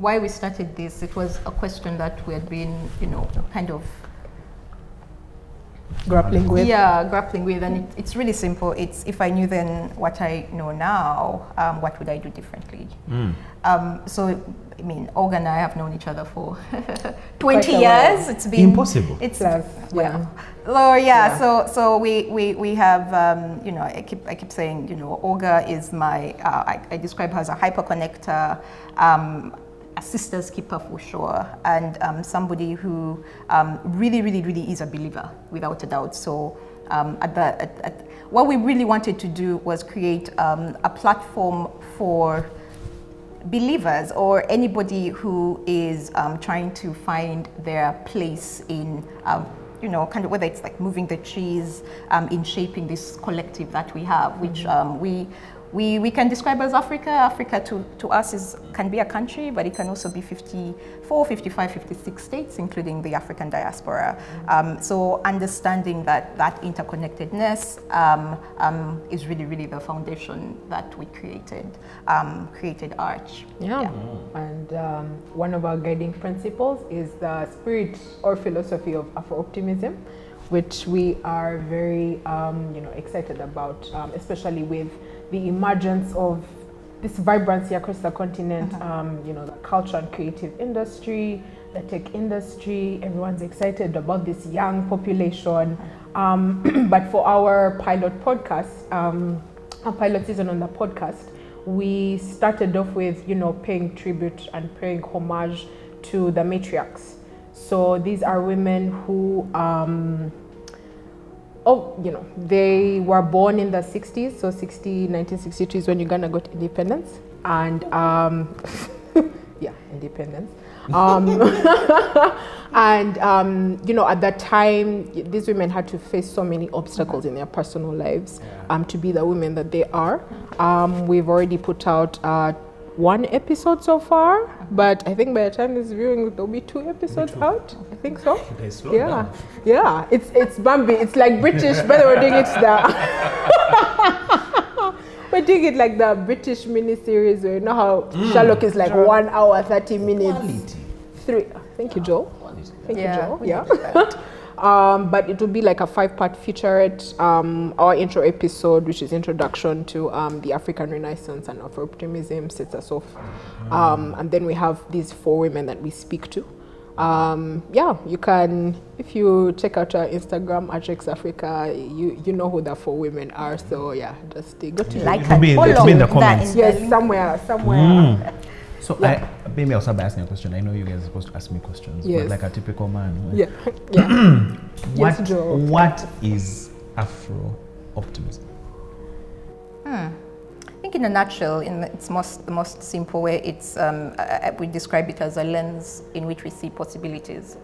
why we started this, it was a question that we had been, you know, kind of grappling with. Yeah, grappling with, and it, it's really simple. It's if I knew then what I know now, um, what would I do differently? Mm. Um, so, I mean, Olga and I have known each other for 20 years. It's been impossible. It's Plus, well, oh yeah. Yeah. So, so we we we have, um, you know, I keep I keep saying, you know, Olga is my. Uh, I, I describe her as a hyper connector. Um, a sister's keeper for sure, and um, somebody who um, really, really, really is a believer without a doubt. So, um, at the, at, at, what we really wanted to do was create um, a platform for believers or anybody who is um, trying to find their place in. Um, you know, kind of whether it's like moving the trees um, in shaping this collective that we have, which um, we we, we can describe as Africa. Africa to, to us is, can be a country, but it can also be 54, 55, 56 states, including the African diaspora. Um, so understanding that that interconnectedness um, um, is really, really the foundation that we created, um, created Arch. Yeah. And um, one of our guiding principles is the spirit or philosophy of Afro-optimism, which we are very, um, you know, excited about, um, especially with the emergence of this vibrancy across the continent, um, you know, the culture and creative industry, the tech industry. Everyone's excited about this young population. Um, but for our pilot podcast, um, our pilot season on the podcast, we started off with, you know, paying tribute and paying homage to the matriarchs. So these are women who, um, oh, you know, they were born in the 60s, so 60, 1962 is when Uganda got independence. And um, yeah, independence. Um, and um, you know, at that time, these women had to face so many obstacles in their personal lives um, to be the women that they are. Um, we've already put out uh, one episode so far, but I think by the time this viewing, there'll be two episodes out. I think so. Slow Yeah, down. yeah. It's it's Bambi. It's like British, but we're doing it the. we're doing it like the British miniseries where you know how hmm. Sherlock is like one hour thirty minutes. Quality. Three. Thank you, Joel. Quality. Thank Yeah, you, Joel. we Yeah. did that. um, but it will be like a five-part featurette. Um, our intro episode, which is introduction to um, the African Renaissance and Afro optimism, sets us off. Um, and then we have these four women that we speak to. Um, yeah, you can if you check out our Instagram, Arch Africa, you you know who the four women are. So yeah, just uh, go to Like It will and be in the- follow be in the comments. yes somewhere somewhere. Mm. So Yeah. I, maybe I'll start by asking a question. I know you guys are supposed to ask me questions, Yes. but like a typical man. Yeah, yeah. What, Yes, Joe. what is Afro optimism? I think in a nutshell, in the- its most the most simple way, it's um, uh, we describe it as a lens in which we see possibilities.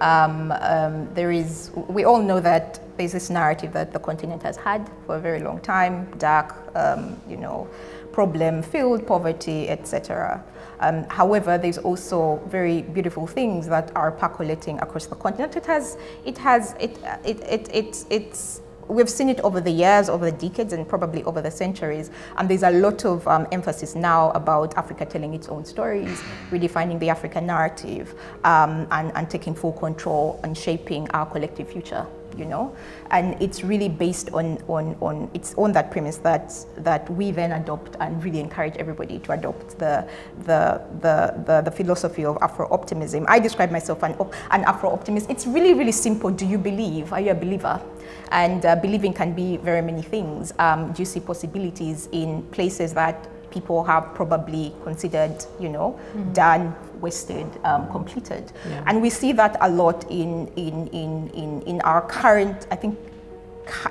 Um, um, there is, we all know that there's this narrative that the continent has had for a very long time, dark, um, you know, problem-filled, poverty, etc. Um, however, there's also very beautiful things that are percolating across the continent. It has, it has, it, it, it, it, it's we've seen it over the years, over the decades, and probably over the centuries. And there's a lot of um, emphasis now about Africa telling its own stories, redefining the African narrative, um, and, and taking full control and shaping our collective future. You know, and it's really based on on on it's on that premise that that we then adopt and really encourage everybody to adopt the the the the, the philosophy of Afro optimism. I describe myself an an Afro optimist. It's really really simple. Do you believe? Are you a believer? And uh, believing can be very many things. Um, do you see possibilities in places that people have probably considered, you know, done, wasted, um, completed? Yeah. And we see that a lot in, in, in, in, in our current, I think,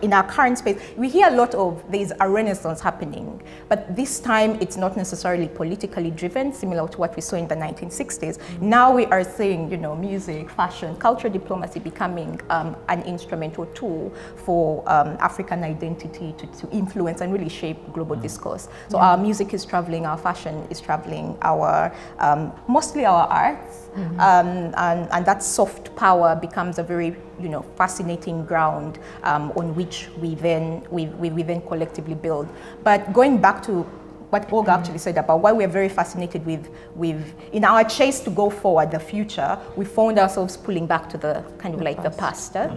in our current space, we hear a lot of there's a renaissance happening, but this time it's not necessarily politically driven, similar to what we saw in the 1960s. Now we are seeing, you know, music, fashion, cultural diplomacy becoming um, an instrumental tool for um, African identity to, to influence and really shape global discourse. So our music is traveling, our fashion is traveling, our um, mostly our arts, um, and, and that soft power becomes a very you know fascinating ground um, on which we then we, we, we then collectively build. But going back to what Olga actually said about why we're very fascinated with, with, in our chase to go forward, the future, we found ourselves pulling back to the kind of like the past. eh?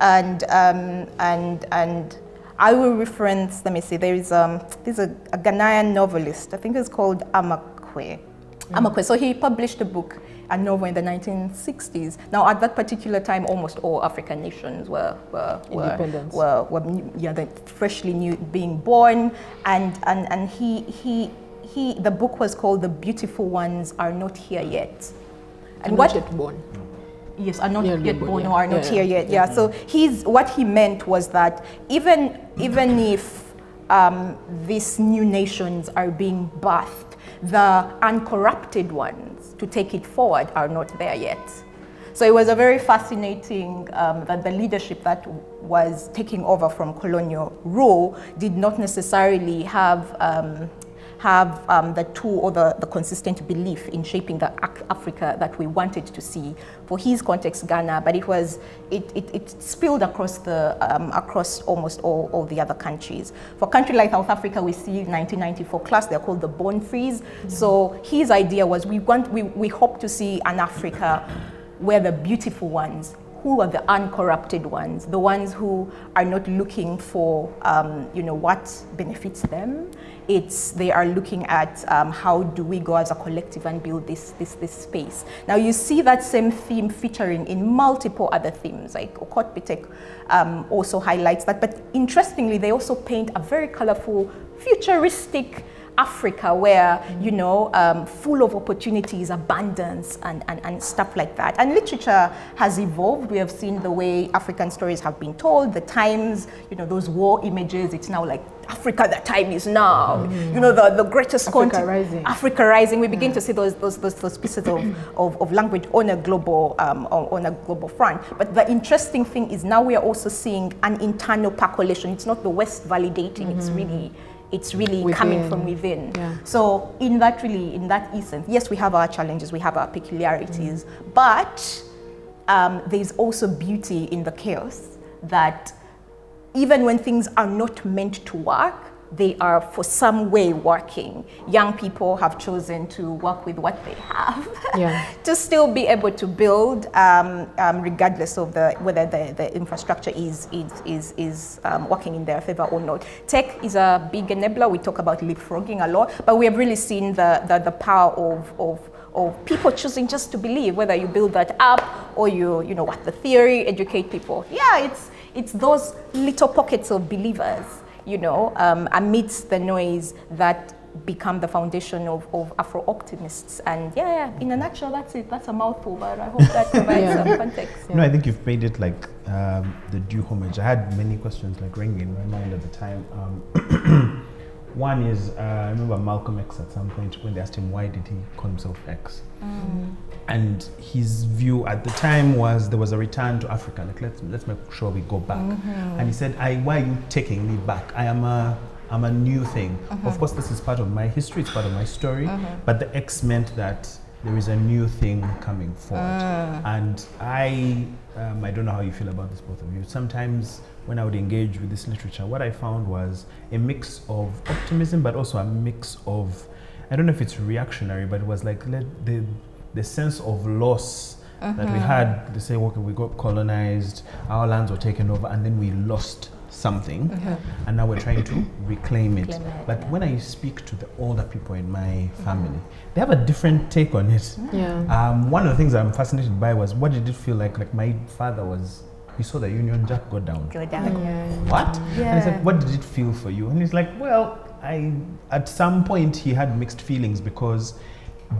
And, um, and, and I will reference, let me see, there is um, there's a, a Ghanaian novelist, I think it's called Amakwe. Amakwe. So he published a book, a novel in the 1960s. Now, at that particular time, almost all African nations were were were, were, were yeah, freshly new being born, and and and he he he. The book was called "The Beautiful Ones Are Not Here Yet." And Not what yet born. yes are not Yeah, yet born yeah. or are not here yet yeah, so he's what he meant was that even even if um, these new nations are being birthed the uncorrupted ones to take it forward are not there yet. So it was a very fascinating um, that the leadership that was taking over from colonial rule did not necessarily have um, have um, the tool or the, the consistent belief in shaping the Africa that we wanted to see. For his context, Ghana, but it was it, it, it spilled across the um, across almost all, all the other countries. For a country like South Africa, we see 1994 class. They're called the Born Frees. So his idea was we want we, we hope to see an Africa where the beautiful ones who are the uncorrupted ones, the ones who are not looking for, um, you know, what benefits them. It's they are looking at um, how do we go as a collective and build this, this, this space. Now you see that same theme featuring in multiple other themes, like Okot p'Bitek um, also highlights that. But interestingly, they also paint a very colorful, futuristic Africa, where you know, um, full of opportunities, abundance, and, and, and stuff like that. And literature has evolved. We have seen the way African stories have been told. The times, you know, those war images. It's now like Africa. The time is now. You know, the the greatest Africa conti- Rising. Africa rising. We begin to see those those those, those pieces of, of, of language on a global um, on, on a global front. But the interesting thing is now we are also seeing an internal percolation. It's not the West validating. It's really it's really coming from Within. within. Yeah. So in that really, in that essence, yes, we have our challenges, we have our peculiarities, but um, there's also beauty in the chaos that even when things are not meant to work, they are for some way working. Young people have chosen to work with what they have Yeah. to still be able to build, um, um, regardless of the whether the, the infrastructure is is is, is um, working in their favor or not. Tech is a big enabler. We talk about leapfrogging a lot, but we have really seen the the, the power of of of people choosing just to believe whether you build that app or you you know what the theory educate people yeah it's it's those little pockets of believers you know um, amidst the noise that become the foundation of, of afro optimists and yeah, yeah in a nutshell that's it that's a mouthful but i hope that provides Yeah. some context No, I think you've paid it like um, the due homage. I had many questions like ringing in my mind at the time. Um, one is uh, I remember Malcolm X at some point when they asked him why did he call himself X, mm. and his view at the time was there was a return to Africa. Like let's let's make sure we go back. Mm-hmm. And he said, "I why are you taking me back? I am a I'm a new thing. Uh-huh. Of course, this is part of my history. It's part of my story. Uh-huh. But the X meant that." There is a new thing coming forward, uh. and I, um, I don't know how you feel about this, both of you. Sometimes when I would engage with this literature, what I found was a mix of optimism, but also a mix of, I don't know if it's reactionary, but it was like let the the sense of loss that we uh-huh. had. They say, okay, we got colonized, our lands were taken over, and then we lost something, uh-huh. and now we're trying to reclaim it. It, But yeah. when I speak to the older people in my uh-huh. family, they have a different take on it. Yeah. Um, one of the things I'm fascinated by was what did it feel like? Like my father was, he saw the Union Jack go down. go down What? Yeah. And I Yeah. said, what did it feel for you? And he's like, well, I at some point he had mixed feelings because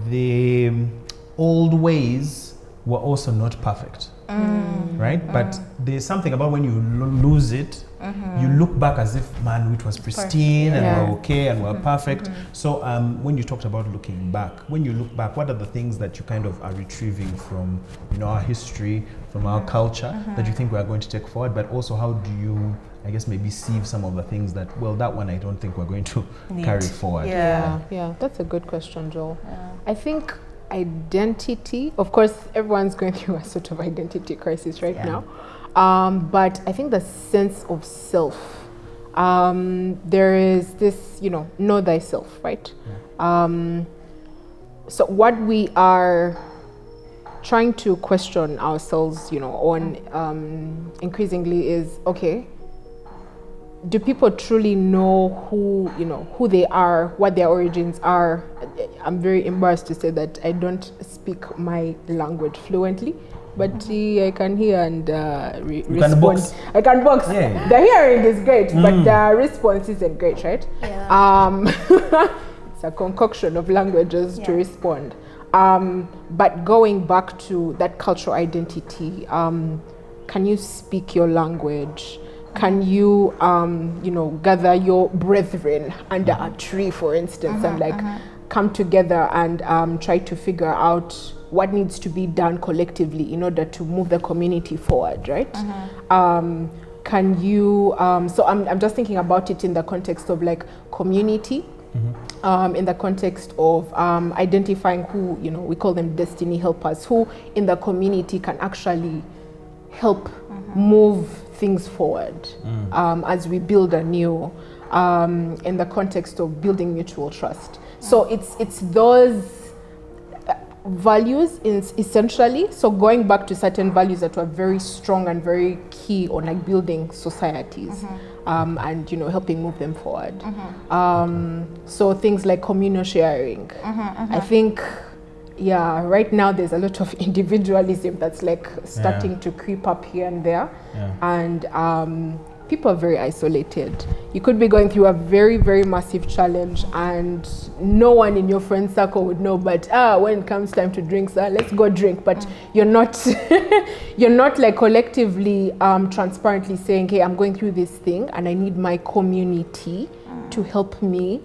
the um, old ways were also not perfect. Mm. Right? But mm. there's something about when you lo- lose it, Mm-hmm. you look back as if, man, it was pristine and Yeah. we're okay and we're mm-hmm. perfect. Mm-hmm. So um, when you talked about looking back, when you look back, what are the things that you kind of are retrieving from you know our history, from our culture that you think we are going to take forward? But also, how do you, I guess, maybe sieve some of the things that, well, that one I don't think we're going to Need. carry forward. Yeah. yeah, yeah. That's a good question, Joel. I think identity, of course, everyone's going through a sort of identity crisis right Yeah. now. Um, but I think the sense of self Um, there is this, you know, know thyself, right? Um, so what we are trying to question ourselves, you know, on um, increasingly is okay. Do people truly know who you know who they are, what their origins are? I'm very embarrassed to say that I don't speak my language fluently, but uh, I can hear and uh, re- You can respond. box. I can box. Yeah. The hearing is great, but the response isn't great, right? Yeah. Um, it's a concoction of languages to respond. Um, but going back to that cultural identity, um, can you speak your language? Can you, um, you know, gather your brethren under a tree, for instance, and like come together and um, try to figure out what needs to be done collectively in order to move the community forward, right? Um, can you, um, so I'm, I'm just thinking about it in the context of like community, um, in the context of um, identifying who, you know, we call them destiny helpers, who in the community can actually help move things forward um, as we build anew um, in the context of building mutual trust. So it's it's those values is essentially so going back to certain values that were very strong and very key on like building societies um, and you know helping move them forward. Um, so things like communal sharing. I think yeah right now there's a lot of individualism that's like starting to creep up here and there. Yeah. and um, people are very isolated. You could be going through a very, very massive challenge, and no one in your friend circle would know. But ah, when it comes time to drink, ah, let's go drink. But you're not, you're not like collectively, um, transparently saying, "Hey, I'm going through this thing, and I need my community to help me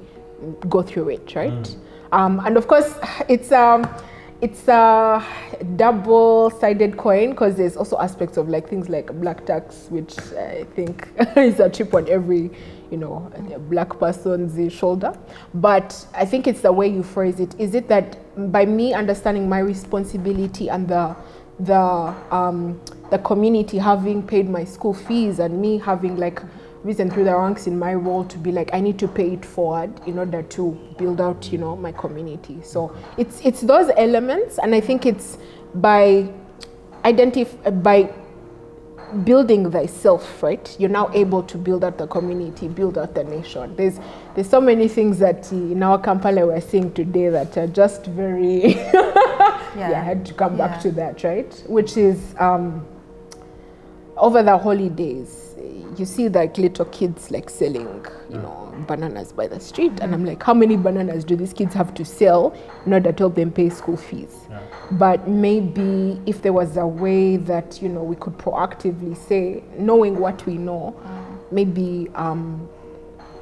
go through it." Right? Um, and of course, it's um, it's a double-sided coin because there's also aspects of like things like black tax, which I think is a chip on every, you know, black person's shoulder. But I think it's the way you phrase it. Is it that by me understanding my responsibility and the the um, the community having paid my school fees and me having like risen through the ranks in my role to be like I need to pay it forward in order to build out you know my community. So it's it's those elements and I think it's by identify by building thyself right? You're now able to build out the community build out the nation. There's there's so many things that in our Kampala we're seeing today that are just very yeah, I had to come Yeah. back to that right? Which is um over the holidays, you see like little kids like selling, you know, bananas by the street, and I'm like, how many bananas do these kids have to sell in order to help them pay school fees? But maybe if there was a way that you know we could proactively say, knowing what we know, maybe um,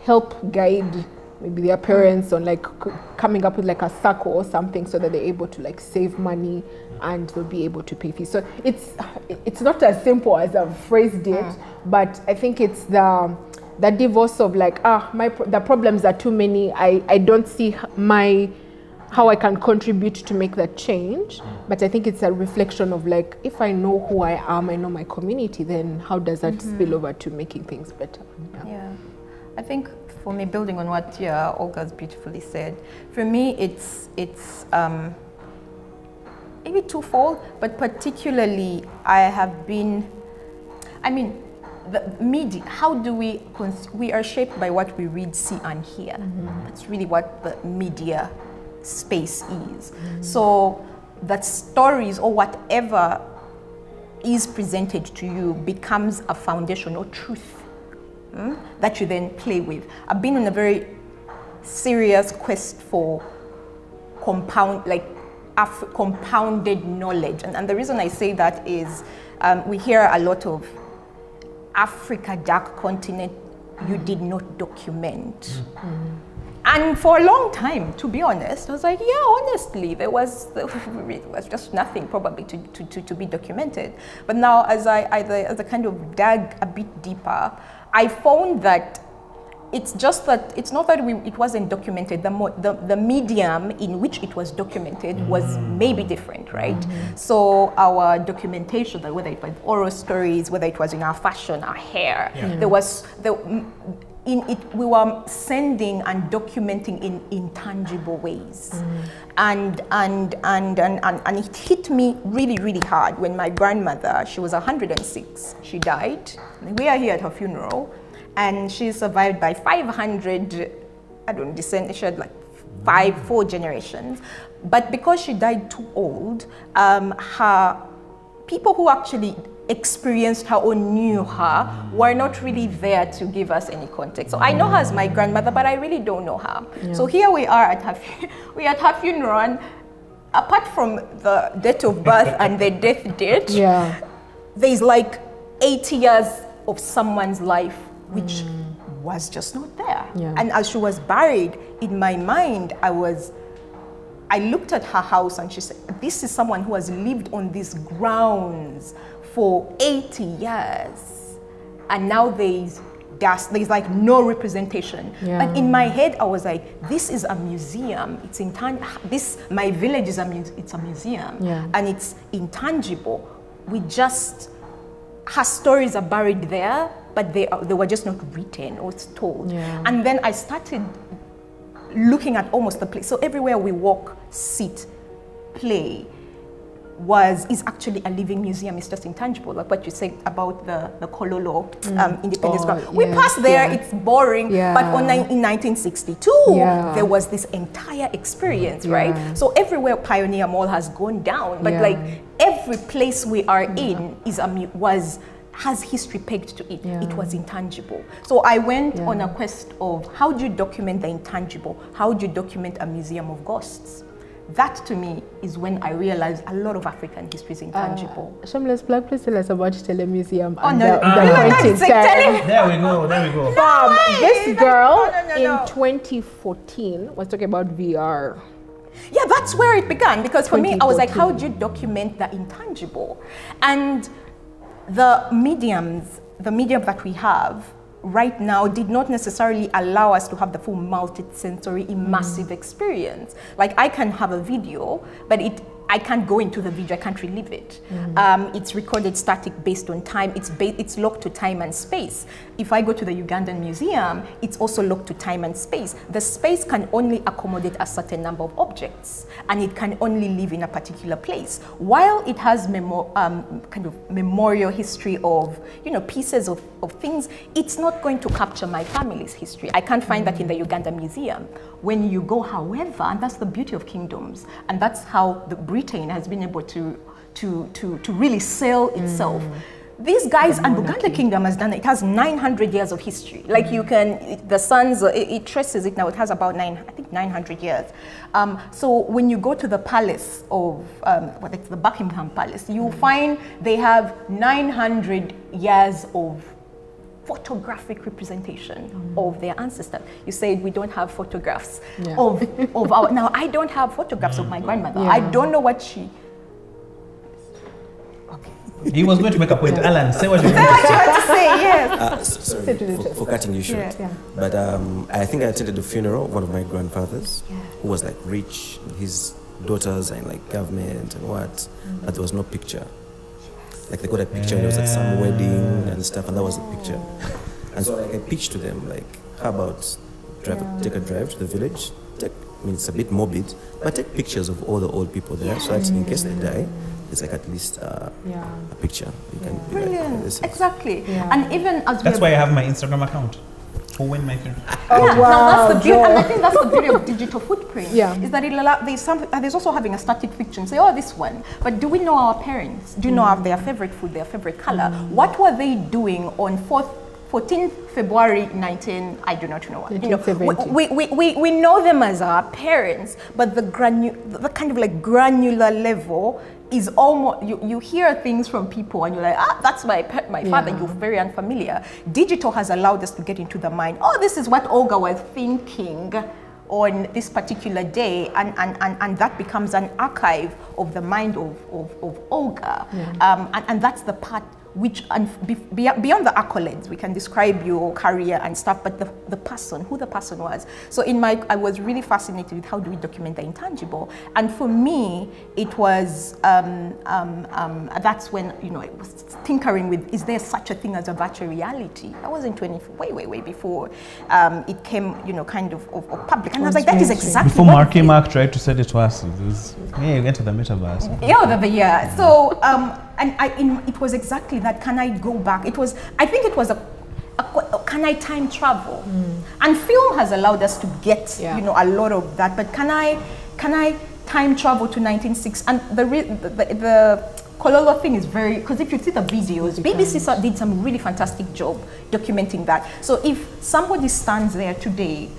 help guide maybe their parents on like c- coming up with like a circle or something so that they're able to like save money and they'll be able to pay fees so it's it's not as simple as i've phrased it mm. but i think it's the the divorce of like ah my the problems are too many i i don't see my how I can contribute to make that change. Mm. But I think it's a reflection of like, if I know who I am, I know my community, then how does that mm-hmm. spill over to making things better? Yeah. Yeah, I think for me, building on what yeah, Olga's beautifully said, for me it's it's um, maybe twofold, but particularly I have been, I mean, the media. How do we cons- we are shaped by what we read, see, and hear. That's really what the media space is. So that stories or whatever is presented to you becomes a foundation or truth mm, that you then play with. I've been on a very serious quest for compound, like Af- compounded knowledge, and, and the reason I say that is um, we hear a lot of Africa, dark continent, you did not document. And for a long time, to be honest, I was like, yeah, honestly, there was it was just nothing probably to, to, to, to be documented. But now, as I, I as I kind of dug a bit deeper, I found that it's just that it's not that we, it wasn't documented. The, mo- the the medium in which it was documented was maybe different, right? Mm-hmm. So our documentation, that whether it was oral stories, whether it was in our fashion, our hair, there was the, in it, we were sending and documenting in intangible ways. Mm. And, and, and, and, and, and it hit me really, really hard when my grandmother, she was 106, she died. We are here at her funeral, and she's survived by 500, I don't know, descend, she had like five, four generations. But because she died too old, um, her people who actually experienced her or knew her were not really there to give us any context. So I know her as my grandmother, but I really don't know her. Yeah. So here we are at her, we at her funeral, and apart from the date of birth and the death date, yeah. there's like 80 years of someone's life which mm. was just not there. Yeah. And as she was buried, in my mind, I was I looked at her house and she said, This is someone who has lived on these grounds for 80 years. And now there's there's, there's like no representation. Yeah. But in my head, I was like, this is a museum. It's intangible. This, my village is a, mu- it's a museum. Yeah. And it's intangible. We just, her stories are buried there, but they, are, they were just not written or told. Yeah. And then I started looking at almost the place. So everywhere we walk, sit, play, was is actually a living museum. It's just intangible, like what you said about the the Kololo um, Independence Oh, Ground. We yes, passed there; yeah. it's boring. Yeah. But on, in 1962, Yeah. there was this entire experience, Yeah. right? So everywhere Pioneer Mall has gone down, but like every place we are in is a was has history pegged to it. Yeah. It was intangible. So I went Yeah. on a quest of how do you document the intangible? How do you document a museum of ghosts? That to me is when I realized a lot of African history is intangible. Uh, Shameless plug, please tell us about Telemuseum Oh, and no. the, the point in It's like time. tele- There we go. There we go. Um, this girl No, no, no, in no. 2014 was talking about VR. Yeah, that's where it began because for me, I was like, how do you document the intangible? And the mediums, the medium that we have right now did not necessarily allow us to have the full multi-sensory immersive mm. experience. Like I can have a video, but it I can't go into the video, I can't relive it. Um, it's recorded static based on time, it's, it's locked to time and space. If I go to the Ugandan Museum, it's also locked to time and space. The space can only accommodate a certain number of objects, and it can only live in a particular place. While it has memo- um, kind of memorial history of, you know, pieces of, of things, it's not going to capture my family's history. I can't find that in the Uganda Museum. When you go, however, and that's the beauty of kingdoms, and that's how the Britain has been able to, to, to, to really sell itself. These guys, and Buganda Kingdom has done it. It has 900 years of history. Like you can, it, the sons, it, it traces it now. It has about nine, I think 900 years. Um, so when you go to the palace of, um, what it's the Buckingham Palace, you find they have 900 years of photographic representation of their ancestors. You said we don't have photographs Yeah. of, of our, now I don't have photographs of my grandmother. I don't know what she, okay. He was going to make a point. Alan, say what you what want. you want to say, yes. Uh, s- sorry Say to the for, for cutting you short. Yeah. But um, I think I attended the funeral of one of my grandfathers who was like rich. His daughters and like government and what, but there was no picture. Like they got a picture and it was at some wedding and stuff, and that was the picture. And so like I pitched to them like, how about drive, take a drive to the village? Take, I mean, it's a bit morbid, but take pictures of all the old people there, so that in case they die, it's like at least uh, Yeah. a picture. You can be Brilliant. this is- Exactly. Yeah. And even as That's why I have my Instagram account. Who win my favorite? Oh, yeah, wow. now that's the beauty, and I think that's the beauty of digital footprint. Yeah. Is that it allow, there's some, uh, there's also having a static picture and say, oh, this one. But do we know our parents? Do you know Mm. their favorite food, their favorite color? What were they doing on 4th, 14th February 19, I do not know. You know we, we, we, we know them as our parents, but the, granu- the kind of like granular level is almost, you, you hear things from people and you're like, ah, that's my, my father, Yeah. you're very unfamiliar. Digital has allowed us to get into the mind, oh, this is what Olga was thinking on this particular day, and, and, and, and that becomes an archive of the mind of, of, of Olga. Um, and, and that's the part which and be, be- beyond the accolades we can describe your career and stuff but the, the person who the person was so in my i was really fascinated with how do we document the intangible and for me it was um, um, um, that's when you know i was tinkering with is there such a thing as a virtual reality i was in 20 way way way before um, it came you know kind of, of, of public and i was like that is exactly Before what Marky. Mark tried to sell it to us, it was, yeah, you enter the metaverse. Yeah, the, the, yeah. So, um, and I, in, it was exactly that. Can I go back? It was, I think it was a, a can I time travel? Mm. And film has allowed us to get, Yeah. you know, a lot of that. But can I, can I time travel to 1960? And the, the, the, the Kololo thing is very, because if you see the videos, BBC saw- did some really fantastic job documenting that. So if somebody stands there today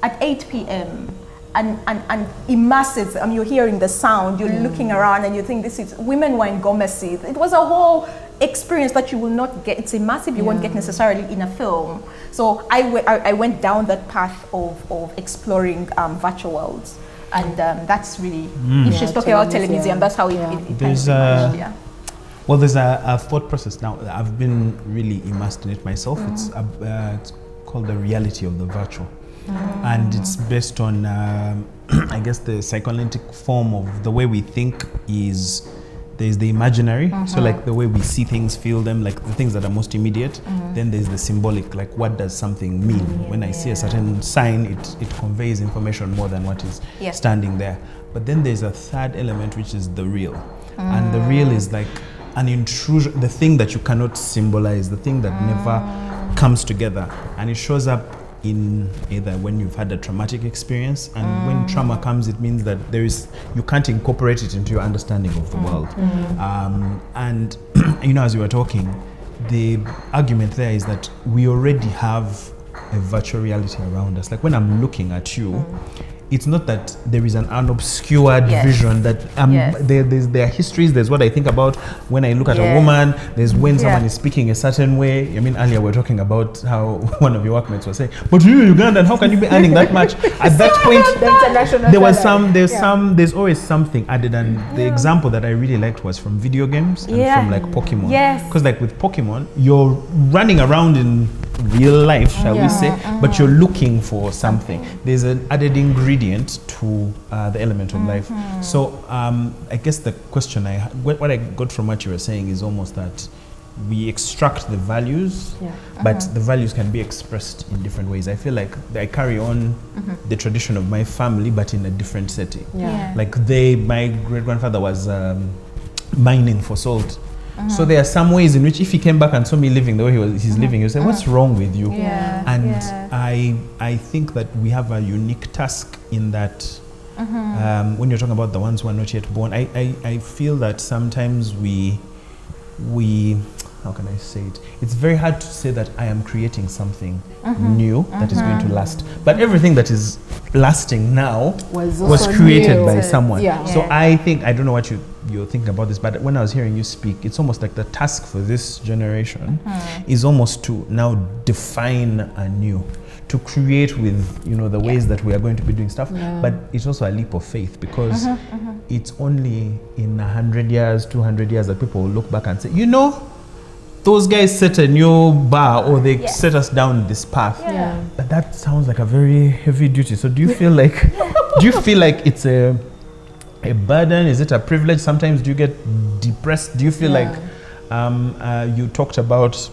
at 8 p.m. And, and, and immerses, I mean, you're hearing the sound, you're looking around and you think this is, women were in Gomesi. It was a whole experience that you will not get, it's immersive, you won't get necessarily in a film. So I I- I went down that path of, of exploring um, virtual worlds. And um, that's really, if Yeah, she's talking about television, telemuseum, that's how it, Yeah. it, it kind of a- yeah. Well, there's a, a thought process now. I've been really immersed in it myself. It's, a, uh, it's called the reality of the virtual. And it's based on, um, I guess, the psychoanalytic form of the way we think is there's the imaginary, so uh-huh. like the way we see things, feel them, like the things that are most immediate. Uh-huh. Then there's the symbolic, like what does something mean? when I see a certain sign, it, it conveys information more than what is Yeah. standing there. But then there's a third element, which is the real. And the ah. real is like an intrusion, the thing that you cannot symbolize, the thing that ah. never comes together. And it shows up in either when you've had a traumatic experience, and when mm. trauma comes, it means that there is, you can't incorporate it into your understanding of the mm. world. Mm. Um, and, you know, as you were talking, the argument there is that we already have a virtual reality around us. Like when I'm looking at you, it's not that there is an unobscured Yes. vision that um, Yes. there, there's, there are histories. There's what I think about when I look at a woman. There's when someone is speaking a certain way. I mean, earlier we were talking about how one of your workmates was saying, "But you Ugandan, how can you be earning that much?" At that point, The there was some. There's Yeah. some. There's always something added. And the example that I really liked was from video games and Yeah. from like Pokemon. Yes. Because like with Pokemon, you're running around in real life, shall we say, but you're looking for something. There's an added ingredient to uh, the element of life. So um, I guess the question I, what, what I got from what you were saying is almost that we extract the values, Yeah. but the values can be expressed in different ways. I feel like I carry on the tradition of my family, but in a different setting. Yeah. Like they, my great grandfather was um, mining for salt. Uh-huh. So there are some ways in which if he came back and saw me living the way he was, he's uh-huh. living, he would say, "What's uh-huh. wrong with you?" Yeah, And yeah. I, I think that we have a unique task in that. Um, when you're talking about the ones who are not yet born, I, I, I feel that sometimes we, we, how can I say it? It's very hard to say that I am creating something mm-hmm. new that is going to mm-hmm. last. But everything that is lasting now Was was created new. by someone. Yeah. So Yeah. I think I don't know what you you're thinking about this, but when I was hearing you speak, it's almost like the task for this generation mm-hmm. is almost to now define anew, to create with you know the ways that we are going to be doing stuff. Yeah. But it's also a leap of faith because it's only in a hundred years, two hundred years that people will look back and say, you know. Those guys set a new bar, or they Yes. set us down this path. Yeah. But that sounds like a very heavy duty. So do you feel like do you feel like it's a a burden? Is it a privilege? Sometimes do you get depressed? Do you feel Yeah. like um, uh, you talked about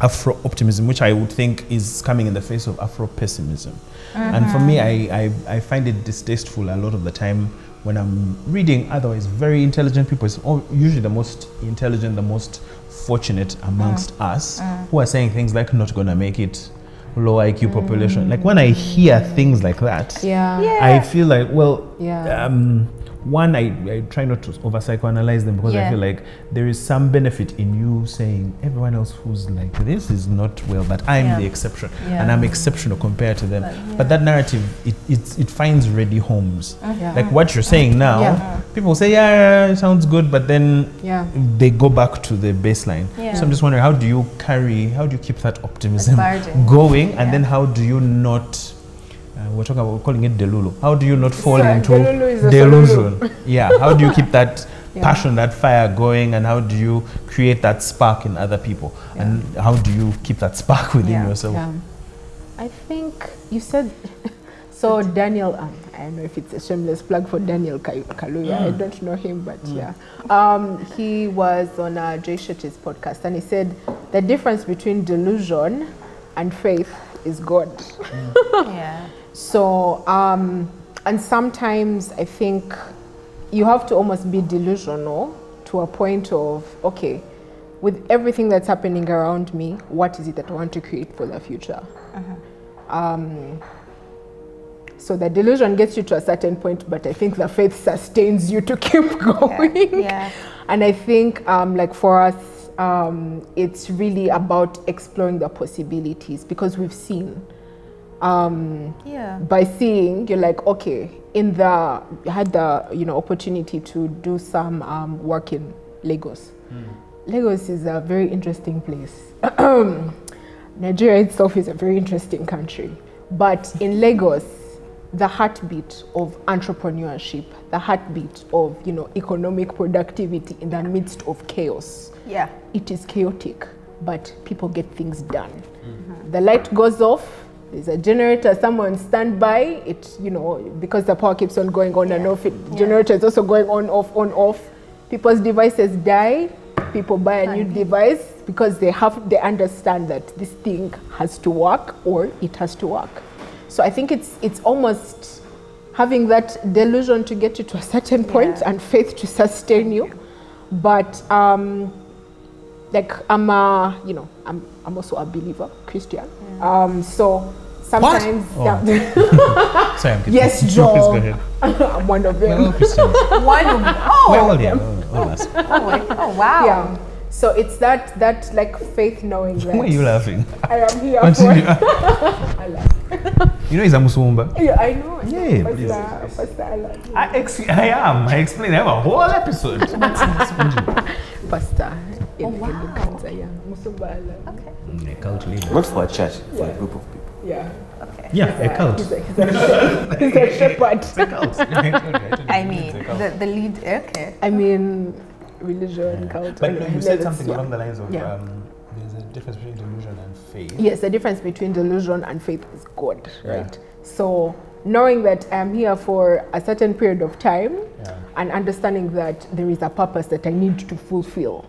Afro optimism, which I would think is coming in the face of Afro pessimism. And for me, I, I, I find it distasteful a lot of the time when I'm reading otherwise very intelligent people. It's all, usually the most intelligent, the most fortunate amongst mm. us mm. who are saying things like, not gonna make it, low IQ mm. population. Like when I hear things like that, Yeah. Yeah. I feel like, well, Yeah. um, one, I, I try not to over psychoanalyze them because I feel like there is some benefit in you saying everyone else who's like this is not well, but I'm Yeah. the exception Yeah. and I'm exceptional compared to them. But, But that narrative, it, it, it finds ready homes. Yeah. Like what you're uh-huh. saying now, Yeah. people say, yeah, yeah, it sounds good, but then Yeah. they go back to the baseline. Yeah. So I'm just wondering, how do you carry, how do you keep that optimism going, and Yeah. then how do you not? We're talking about we're calling it delulu. How do you not fall Yeah, into delulu delusion? yeah. How do you keep that Yeah. passion, that fire going, and how do you create that spark in other people, and how do you keep that spark within Yeah. yourself? Yeah. I think you said so. Daniel, um, I don't know if it's a shameless plug for Daniel Kay- Kaluuya. I don't know him, but yeah, um, he was on uh, Jay Shetty's podcast, and he said the difference between delusion and faith is God. Yeah. So, um, and sometimes I think you have to almost be delusional to a point of, okay, with everything that's happening around me, what is it that I want to create for the future? Um, so the delusion gets you to a certain point, but I think the faith sustains you to keep going. Yeah. And I think, um, like for us, um, it's really about exploring the possibilities because we've seen. Um, Yeah. by seeing, you're like, okay, in the I had the you know opportunity to do some um, work in Lagos. Lagos is a very interesting place. Nigeria itself is a very interesting country, but in Lagos, the heartbeat of entrepreneurship, the heartbeat of you know economic productivity in the midst of chaos Yeah. it is chaotic, but people get things done. The light goes off. There's a generator, someone standby. It, you know, because the power keeps on going on and off. It Yeah. generator is also going on, off, on, off. People's devices die. People buy a new device because they have they understand that this thing has to work or it has to work. So I think it's it's almost having that delusion to get you to a certain point Yeah. and faith to sustain you. But um, like I'm a, you know, I'm, I'm also a believer, Christian. Um, so sometimes, Oh. yeah, Sorry, I'm kidding. yes, Please Joel, go ahead. I'm one of them. Christians. One of oh, We're all here. All, all us. oh, oh wow. Yeah. So it's that that like faith knowing that Why are you laughing? I am here Continue. for Allah. you know he's a Musumba. Yeah, I know. I know. Yeah, please. Pastor, Pastor Allah. I, ex- I am. I explained. I have a whole episode. Pastor. Oh, wow. Yeah, Musumba Allah. Mm, a cult leader. Not for a church, for a group of people. Yeah. Okay. Yeah, a cult. He's a, he's a, shepherd. he's a shepherd. a cult. I mean, the, the lead. Okay. I mean, religion, cult. But no, you said something yeah. along the lines of Yeah. um, there's a difference between delusion and faith. Yes, the difference between delusion and faith is God, Yeah. right? So knowing that I'm here for a certain period of time Yeah. and understanding that there is a purpose that I need to fulfill.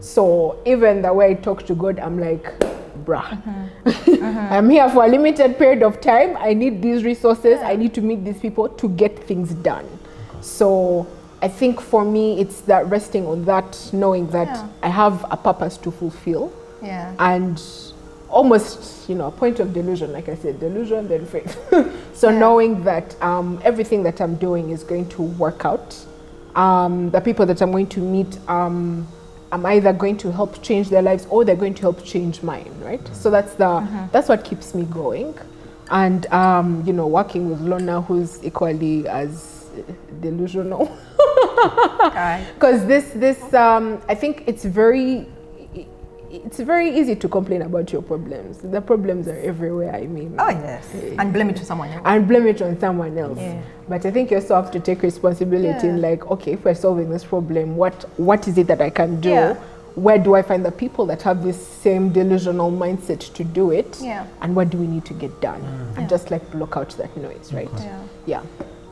So even the way I talk to God, I'm like, bruh, I'm here for a limited period of time. I need these resources. I need to meet these people to get things done. So I think for me, it's that resting on that, knowing that Yeah. I have a purpose to fulfill Yeah. and almost you know a point of delusion like i said delusion then faith so Yeah. knowing that um, everything that i'm doing is going to work out um, the people that i'm going to meet um, i'm either going to help change their lives or they're going to help change mine right? So that's the that's what keeps me going. And um, you know working with Lorna who's equally as delusional. Because this this um, I think it's very it's very easy to complain about your problems. The problems are everywhere. I mean, Oh yes. And blame it to someone else. and blame it on someone else. Yeah. But I think you also have to take responsibility in like, okay, if we're solving this problem, what what is it that I can do? Yeah. Where do I find the people that have this same delusional mindset to do it? Yeah. And what do we need to get done? Yeah. And just like block out that noise, right? Yeah. Yeah.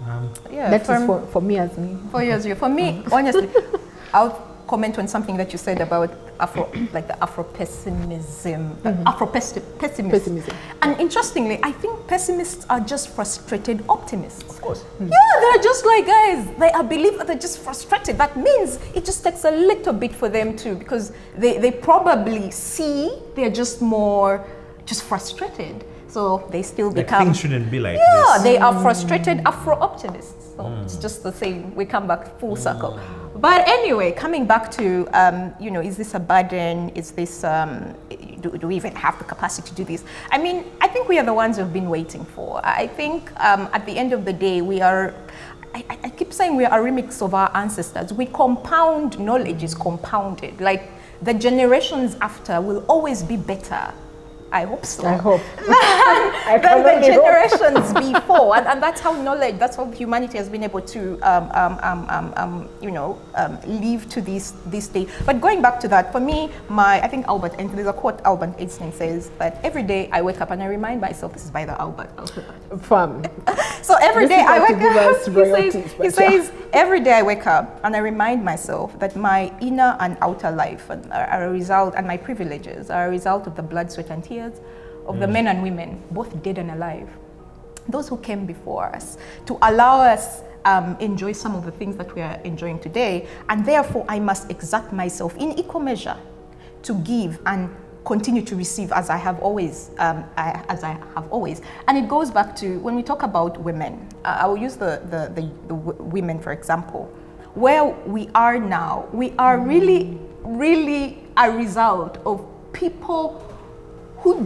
Um, Yeah. That is from- for, for me as me. For you as you. For me, honestly, I'll comment on something that you said about Afro, like the Afro pessimism, uh, mm-hmm. Afro pessimism. Pessimism. And interestingly, I think pessimists are just frustrated optimists. of course. Hmm. Yeah, they're just like guys. They are believe they're just frustrated. That means it just takes a little bit for them to because they, they probably see they're just more just frustrated. So they still Like become things shouldn't be like yeah, this. they are frustrated Afro optimists. So hmm. it's just the same. We come back full hmm. circle. But anyway, coming back to, um, you know, is this a burden? Is this, um, do, do we even have the capacity to do this? I mean, I think we are the ones who've been waiting for. I think um, at the end of the day, we are. I, I- I keep saying we are a remix of our ancestors. We compound knowledge is compounded. Like the generations after will always be better I hope so. I hope. I than the generations before, and, and that's how knowledge, that's how humanity has been able to, um, um, um, um, um, you know, um, live to this this day. But going back to that, for me, my I think Albert, and there's a quote Albert Einstein says that every day I wake up and I remind myself, this is by the Albert. Fam. So every day I wake up, he says, he says, every day I wake up and I remind myself that my inner and outer life are are a result, and my privileges are a result of the blood, sweat, and tears of the men and women, both dead and alive. Those who came before us to allow us um, enjoy some of the things that we are enjoying today, and therefore I must exact myself in equal measure to give and continue to receive as I have always, um, I, as I have always. And it goes back to when we talk about women. Uh, I will use the, the, the, the women for example. Where we are now, we are really, really a result of people who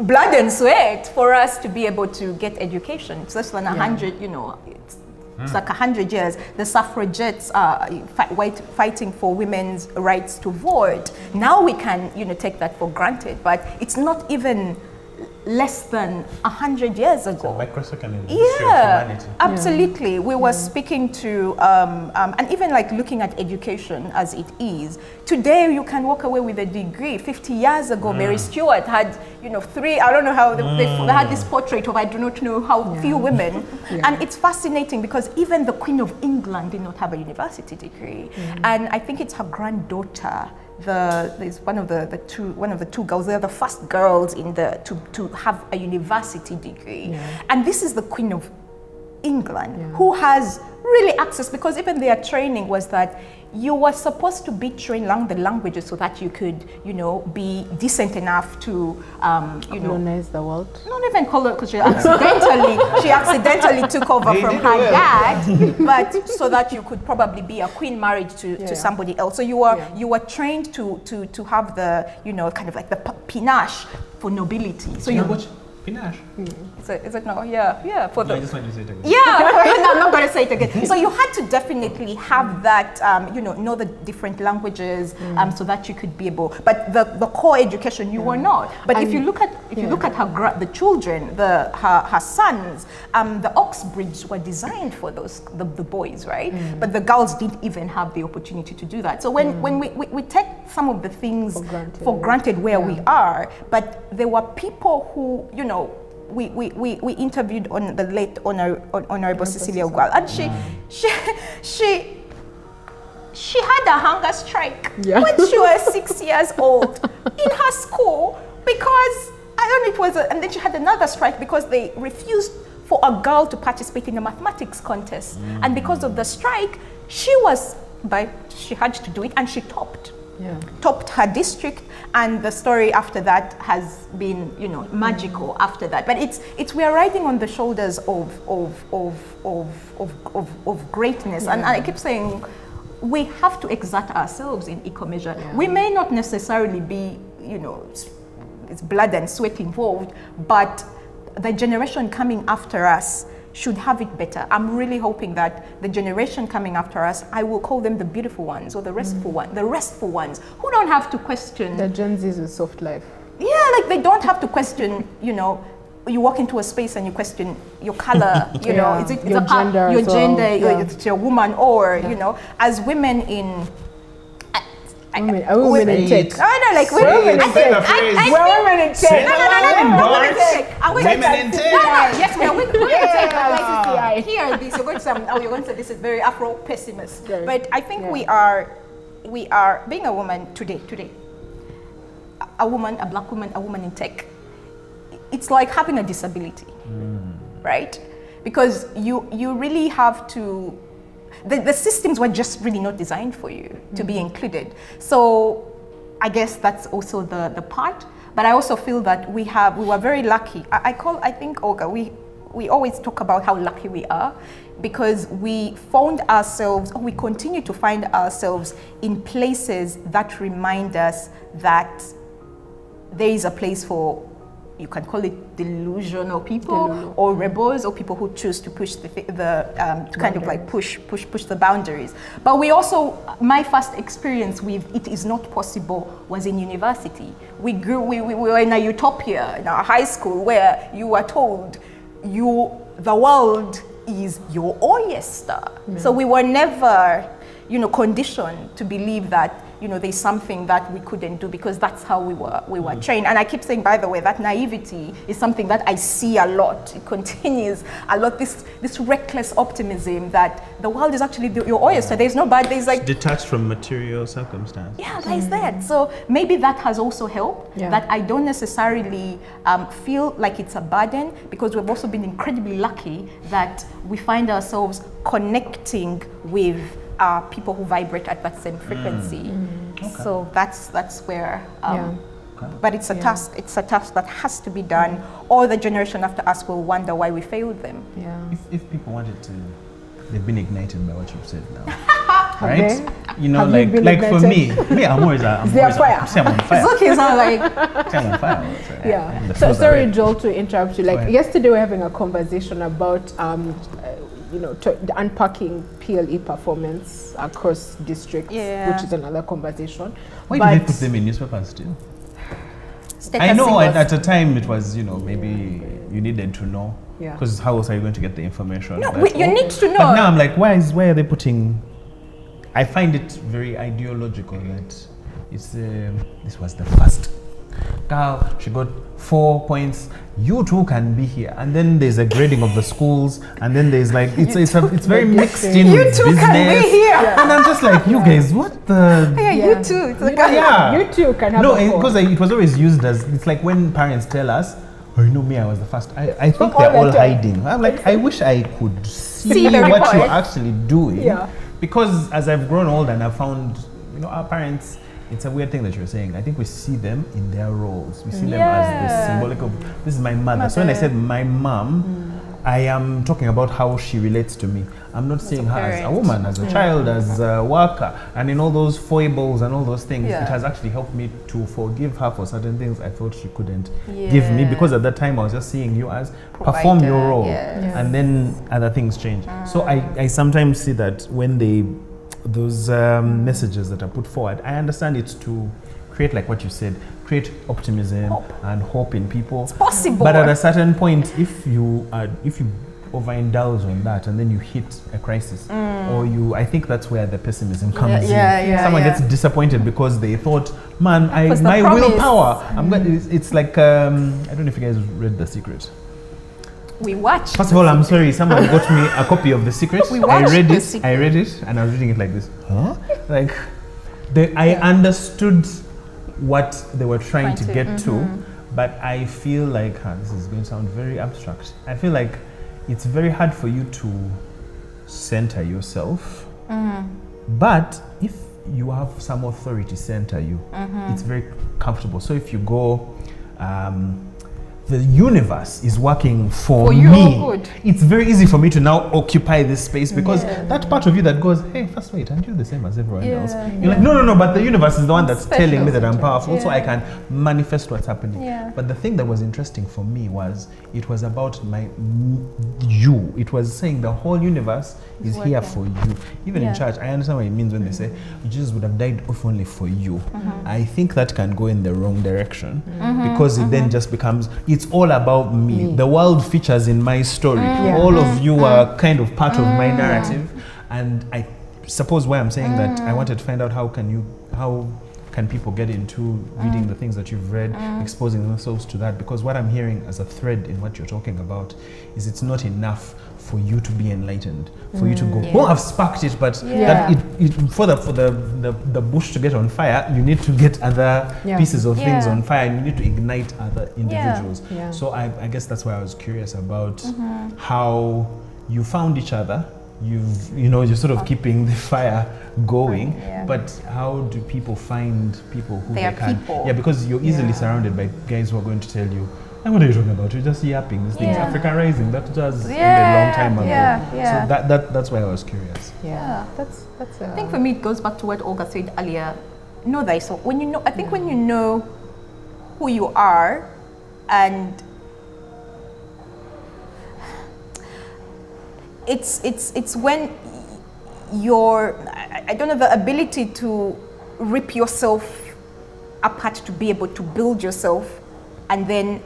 blood and sweat for us to be able to get education. It's less than a hundred, you know. It's, it's hmm. like a hundred years. The suffragettes are fight, fighting for women's rights to vote. Now we can, you know, take that for granted, but it's not even less than a hundred years ago. Microsecond in the history of Yeah, humanity. absolutely. We were speaking to, um, um, and even like looking at education as it is. Today, you can walk away with a degree. 50 years ago, Mary Stuart had, you know, three, I don't know how, they, they, they had this portrait of, I do not know how few women. And it's fascinating because even the Queen of England did not have a university degree. And I think it's her granddaughter the there's one of the, the two one of the two girls they're the first girls in the to, to have a university degree. And this is the queen of england who has really access because even their training was that you were supposed to be trained along the languages so that you could you know be decent enough to um, you know Colonize the world. not even color because she accidentally she accidentally took over They from her well. dad but so that you could probably be a queen married to, Yeah. to somebody else so you were Yeah. you were trained to to to have the you know kind of like the p- panache for nobility so you watch Pinash. Is it, is it no yeah yeah for No, I the just want to say it again. yeah, no, I'm not going to say it again. So you had to definitely have that, um, you know, know the different languages, um, so that you could be able. But the, the core education, you were not. But if you look at if you look at her gra- the children, the her, her sons, um, the Oxbridge were designed for those the, the boys, right? But the girls didn't even have the opportunity to do that. So when when we, we, we take some of the things For granted. for granted where we are, but there were people who, you know, we, we, we, we interviewed on the late honor, hon- honorable Cecilia Ogwal, and she, she, she, she had a hunger strike Yeah. when she was six years old in her school because I don't know it was, a, and then she had another strike because they refused for a girl to participate in a mathematics contest, and because of the strike, she was, by she had to do it, and she topped Yeah. topped her district and the story after that has been you know magical mm. after that. But it's it's we are riding on the shoulders of of of of of, of, of greatness. And i keep saying we have to exert ourselves in equal measure we may not necessarily be you know it's blood and sweat involved but the generation coming after us should have it better. I'm really hoping that the generation coming after us, I will call them the beautiful ones or the restful ones, the restful ones who don't have to question. The Gen Zs with soft life. yeah, like they don't have to question, you know, you walk into a space and you question your color, you know, is it your a gender your as well, gender, yeah. it's your woman, or you know, as women in. I- Women, are we women in tech? it. I know, like Say women. it, I say I. I We're women in tech. no, no, no, no, Women no, no, bars. no, I'm going to Women in tech. no, yes, we are. We're going to take Yeah. like, Hear this. You're going to say, oh, you're going to say this is very Afro pessimist. Yeah. But I think Yeah. we are, we are being a woman today. Today, a- a woman, a black woman, a woman in tech. It's like having a disability, mm. right? Because you you really have to. The, the systems were just really not designed for you to be mm. included. So I guess that's also the, the part. But I also feel that we have we were very lucky. I, I call I think Olga, we we always talk about how lucky we are because we found ourselves or we continue to find ourselves in places that remind us that there is a place for you can call it delusional people Delulu. or rebels or people who choose to push the, the um, to kind of like push push push the boundaries. But we also my first experience with it is not possible was in university. We grew we, we were in a utopia in our high school where you were told you the world is your oyster. So we were never you know conditioned to believe that you know there's something that we couldn't do because that's how we were we were trained and i keep saying by the way that naivety is something that i see a lot it continues a lot this this reckless optimism that the world is actually the, your oyster there's no bad there's like Detached from material circumstance. yeah, there's that. So maybe that has also helped. Yeah. That I don't necessarily um, feel like it's a burden because we've also been incredibly lucky that we find ourselves connecting with uh, people who vibrate at that same frequency. So that's that's where. Um, But it's a Yeah. task. It's a task that has to be done, or the generation after us will wonder why we failed them. Yeah. If, if people wanted to, they've been ignited by what you've said now. Right? they? You know, Have you like been like for me, me, I'm always, I'm always, fire? say I'm on fire. It's okay. It's not like I'm on fire. always. Yeah. So sorry. Joel, to interrupt you. Like yesterday, we were having a conversation about, um, uh, you know, to, the unpacking PLE performance across districts, Yeah. which is another conversation. Why but did they put them in newspapers still? I know at, symbols. at a time it was, you know, maybe you needed to know. Yeah. Because how else are you going to get the information? No, But- we- you need to know. But now I'm like, why is why are they putting? I find it very ideological that it's um, this was the first girl. She got four points. You too can be here, and then there's a grading of the schools, and then there's like it's it's, a, it's very mixed in You with too business. can be here. and I'm just like, you guys, what the? Yeah, Yeah. you too. It's like You, Yeah. Uh, you too can have No, because it was always used as it's like when parents tell us, "Oh, you know me, I was the first. I, I think All they're all time. hiding. I'm like, I wish I could see, See what you're actually doing. Yeah. Because as I've grown old and I've found, you know, our parents. It's a weird thing that you're saying. I think we see them in their roles. We see them as this Yeah. symbolic of this is my mother. So when I said my mom, I am talking about how she relates to me. I'm not seeing her as a woman, as a child, as a worker, and in all those foibles and all those things. Yeah. It has actually helped me to forgive her for certain things I thought she couldn't give me because at that time I was just seeing you as perform your role, yes. Yeah. and then other things change. So I, I sometimes see that when they those um, messages that are put forward, I understand it's to create like what you said, create optimism Hope. and hope in people. It's possible. But at a certain point, if you are, if you overindulge on that and then you hit a crisis or you i think that's where the pessimism comes Mm. yeah, in yeah, someone yeah. gets disappointed because they thought man I, my promise." willpower i'm going it's, it's like um, i don't know if you guys read the secret we watch. First of all, I'm sorry. Someone got me a copy of The Secret. We I watched read The it. Secret. I read it, and I was reading it like this. Huh? Like, the, I understood what they were trying, Trying to, to- get to, mm-hmm. but I feel like huh, this is going to sound very abstract. I feel like it's very hard for you to center yourself, mm-hmm. but if you have some authority center you, mm-hmm. it's very comfortable. So if you go. Um, the universe is working for, For me. good. It's very easy for me to now occupy this space because Yeah. that part of you that goes, hey, first wait, aren't you the same as everyone Yeah, else? You're like, no, no, no, but the universe is the one that's Special telling me that I'm powerful, so I can manifest what's happening. Yeah. But the thing that was interesting for me was it was about my you. It was saying the whole universe is here for you. Even Yeah. in church, I understand what it means when they say Jesus would have died if only for you. Mm-hmm. I think that can go in the wrong direction because it then just becomes it's all about me. Me. The world features in my story. Mm. Yeah. All of mm. you are kind of part of my narrative, and I suppose why I'm saying that I wanted to find out how can you how can people get into reading the things that you've read, exposing themselves to that? Because what I'm hearing as a thread in what you're talking about is it's not enough for you to be enlightened, for you to go, Yeah. well, I've sparked it, but Yeah. that it, it, for, the, for the, the, the bush to get on fire, you need to get other Yeah. pieces of things on fire and you need to ignite other individuals. So I, I guess that's why I was curious about Mm-hmm. how you found each other. You've, you know, you're sort of keeping the fire going, but how do people find people who They they, can? people. Yeah, because you're easily surrounded by guys who are going to tell you, "Hey, what are you talking about? You're just yapping. This thing's Yeah. African Rising. That was ended a long time ago." yeah, yeah. So that, that, that's why I was curious. Yeah. Yeah. That's that's. Uh, I think for me it goes back to what Olga said earlier. Know thyself. When you know, I think when you know who you are, and it's it's it's when your I, I don't know the ability to rip yourself apart to be able to build yourself and then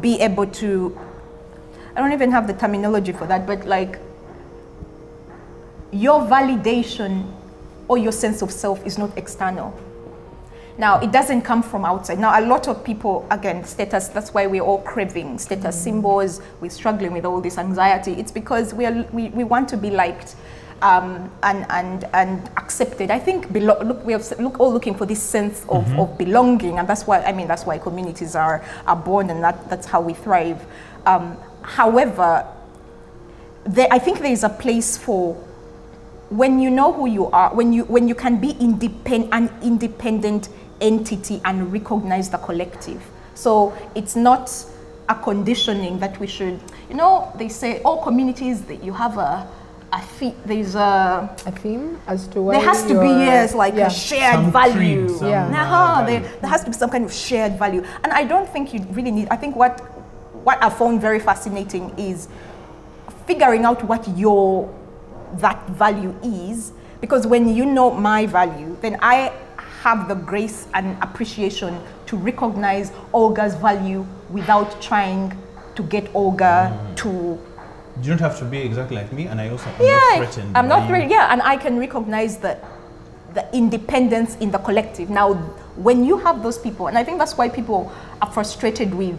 be able to I don't even have the terminology for that, but like your validation or your sense of self is not external. Now, it doesn't come from outside. Now, a lot of people, again, status, that's why we're all craving status mm. symbols, we're struggling with all this anxiety. It's because we, are, we, we want to be liked um, and, and, and accepted. I think look, we are look, all looking for this sense of, of belonging, and that's why, I mean, that's why communities are, are born and that, that's how we thrive. Um, however, there, I think there is a place for when you know who you are, when you when you can be independent, an independent entity and recognize the collective. So it's not a conditioning that we should. You know, they say all communities that you have a a fee, there's a A theme as to why there has to be yes like yeah. a shared Some value creed, some, Yeah. uh, Nah, there, value. there has to be some kind of shared value and i don't think you really need i think what what i found very fascinating is figuring out what your that value is because when you know my value then i have the grace and appreciation to recognize olga's value without trying to get olga to You don't have to be exactly like me, and I also am yeah, not threatened. I'm not you. threatened. Yeah, and I can recognize the the independence in the collective. Now, when you have those people, and I think that's why people are frustrated with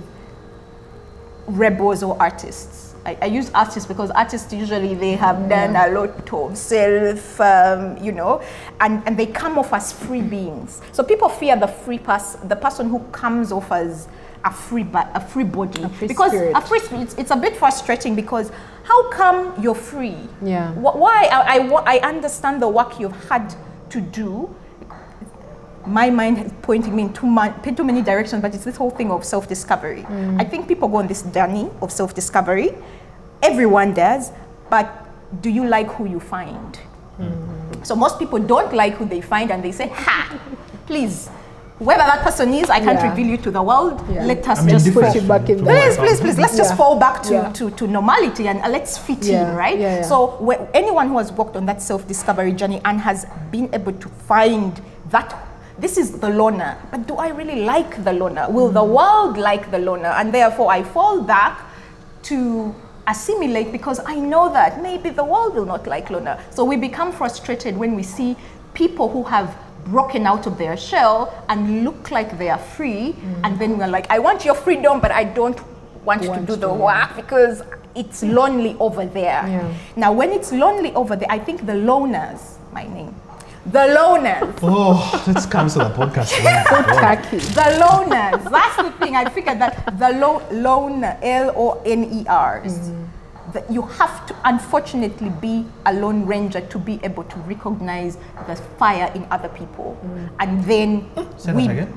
rebels or artists. I, I use artists because artists usually they have done a lot of self, um, you know, and, and they come off as free beings. So people fear the free person, the person who comes off as a free, a free body, A free because spirit. a free spirit. It's, a bit frustrating because how come you're free? Yeah. Why? I, I, I understand the work you've had to do. My mind is pointing me in too, ma- in too many directions, but it's this whole thing of self discovery. Mm. I think people go on this journey of self discovery. Everyone does, but do you like who you find? Mm-hmm. So most people don't like who they find and they say, ha, please, whoever that person is, I can't Yeah. reveal you to the world. Yeah. Let us I mean, just Just fall. put you back in Don't the worry Please, please, please, let's just fall back to, Yeah. to, to normality and uh, let's fit Yeah, in, right? yeah, yeah. So wh- anyone who has walked on that self-discovery journey and has been able to find that this is the loner, but do I really like the loner? Will the world like the loner? And therefore I fall back to assimilate because I know that maybe the world will not like loner. So we become frustrated when we see people who have broken out of their shell and look like they are free and then we're like I want your freedom but I don't want, Want to do to, the yeah. work because it's lonely over there. Yeah. Now when it's lonely over there I think the loners my name the loners Oh, let's cancel the podcast. Tacky. the loners. That's the thing. I figured that the lo- lone, L O N E R, that you have to unfortunately be a lone ranger to be able to recognize the fire in other people, mm. and then Say we. that again.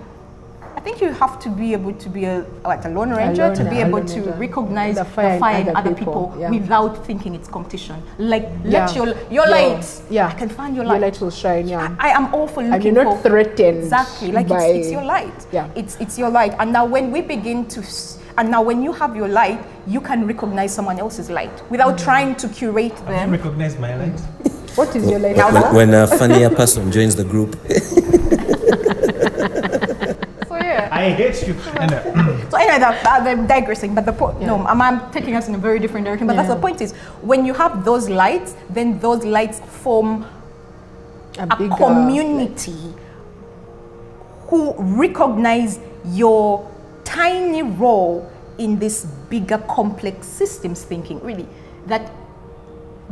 I think you have to be able to be a what a lone ranger to be able to ranger. recognize The the fire fire, in in other other people, people, yeah. without thinking it's competition. Like Yeah. let your your Your- light. yeah. I can find your light. Your light. light will shine, yeah. I am all for looking And you're not for threatened. Exactly, like by, it's, it's your light. Yeah. It's it's your light. And now when we begin to, s- and now when you have your light, you can recognize someone else's light without Mm. trying to curate Have you them. recognized my light? What is your light? When, when a funnier person joins the group, So yeah. I hate you. And, uh, So anyway, that, that, I'm digressing, but the point, no, I'm, I'm taking us in a very different direction. But that's the point is, when you have those lights, then those lights form a bigger, community who recognize your tiny role in this bigger complex systems thinking really that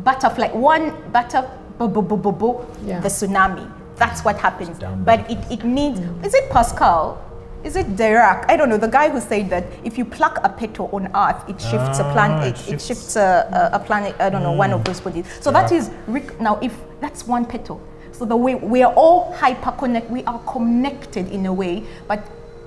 butterfly one butter bu- bu- bu- bu- bu- Yeah. the tsunami that's what happens but it, it needs is it pascal is it Dirac? I don't know. The guy who said that if you pluck a petal on Earth, it shifts a Ah, planet. it It, it shifts. shifts a, a, a planet. I don't know one of those bodies. So that Yeah. is rec- now if that's one petal. So the way we are all hyper connect, we are connected in a way, but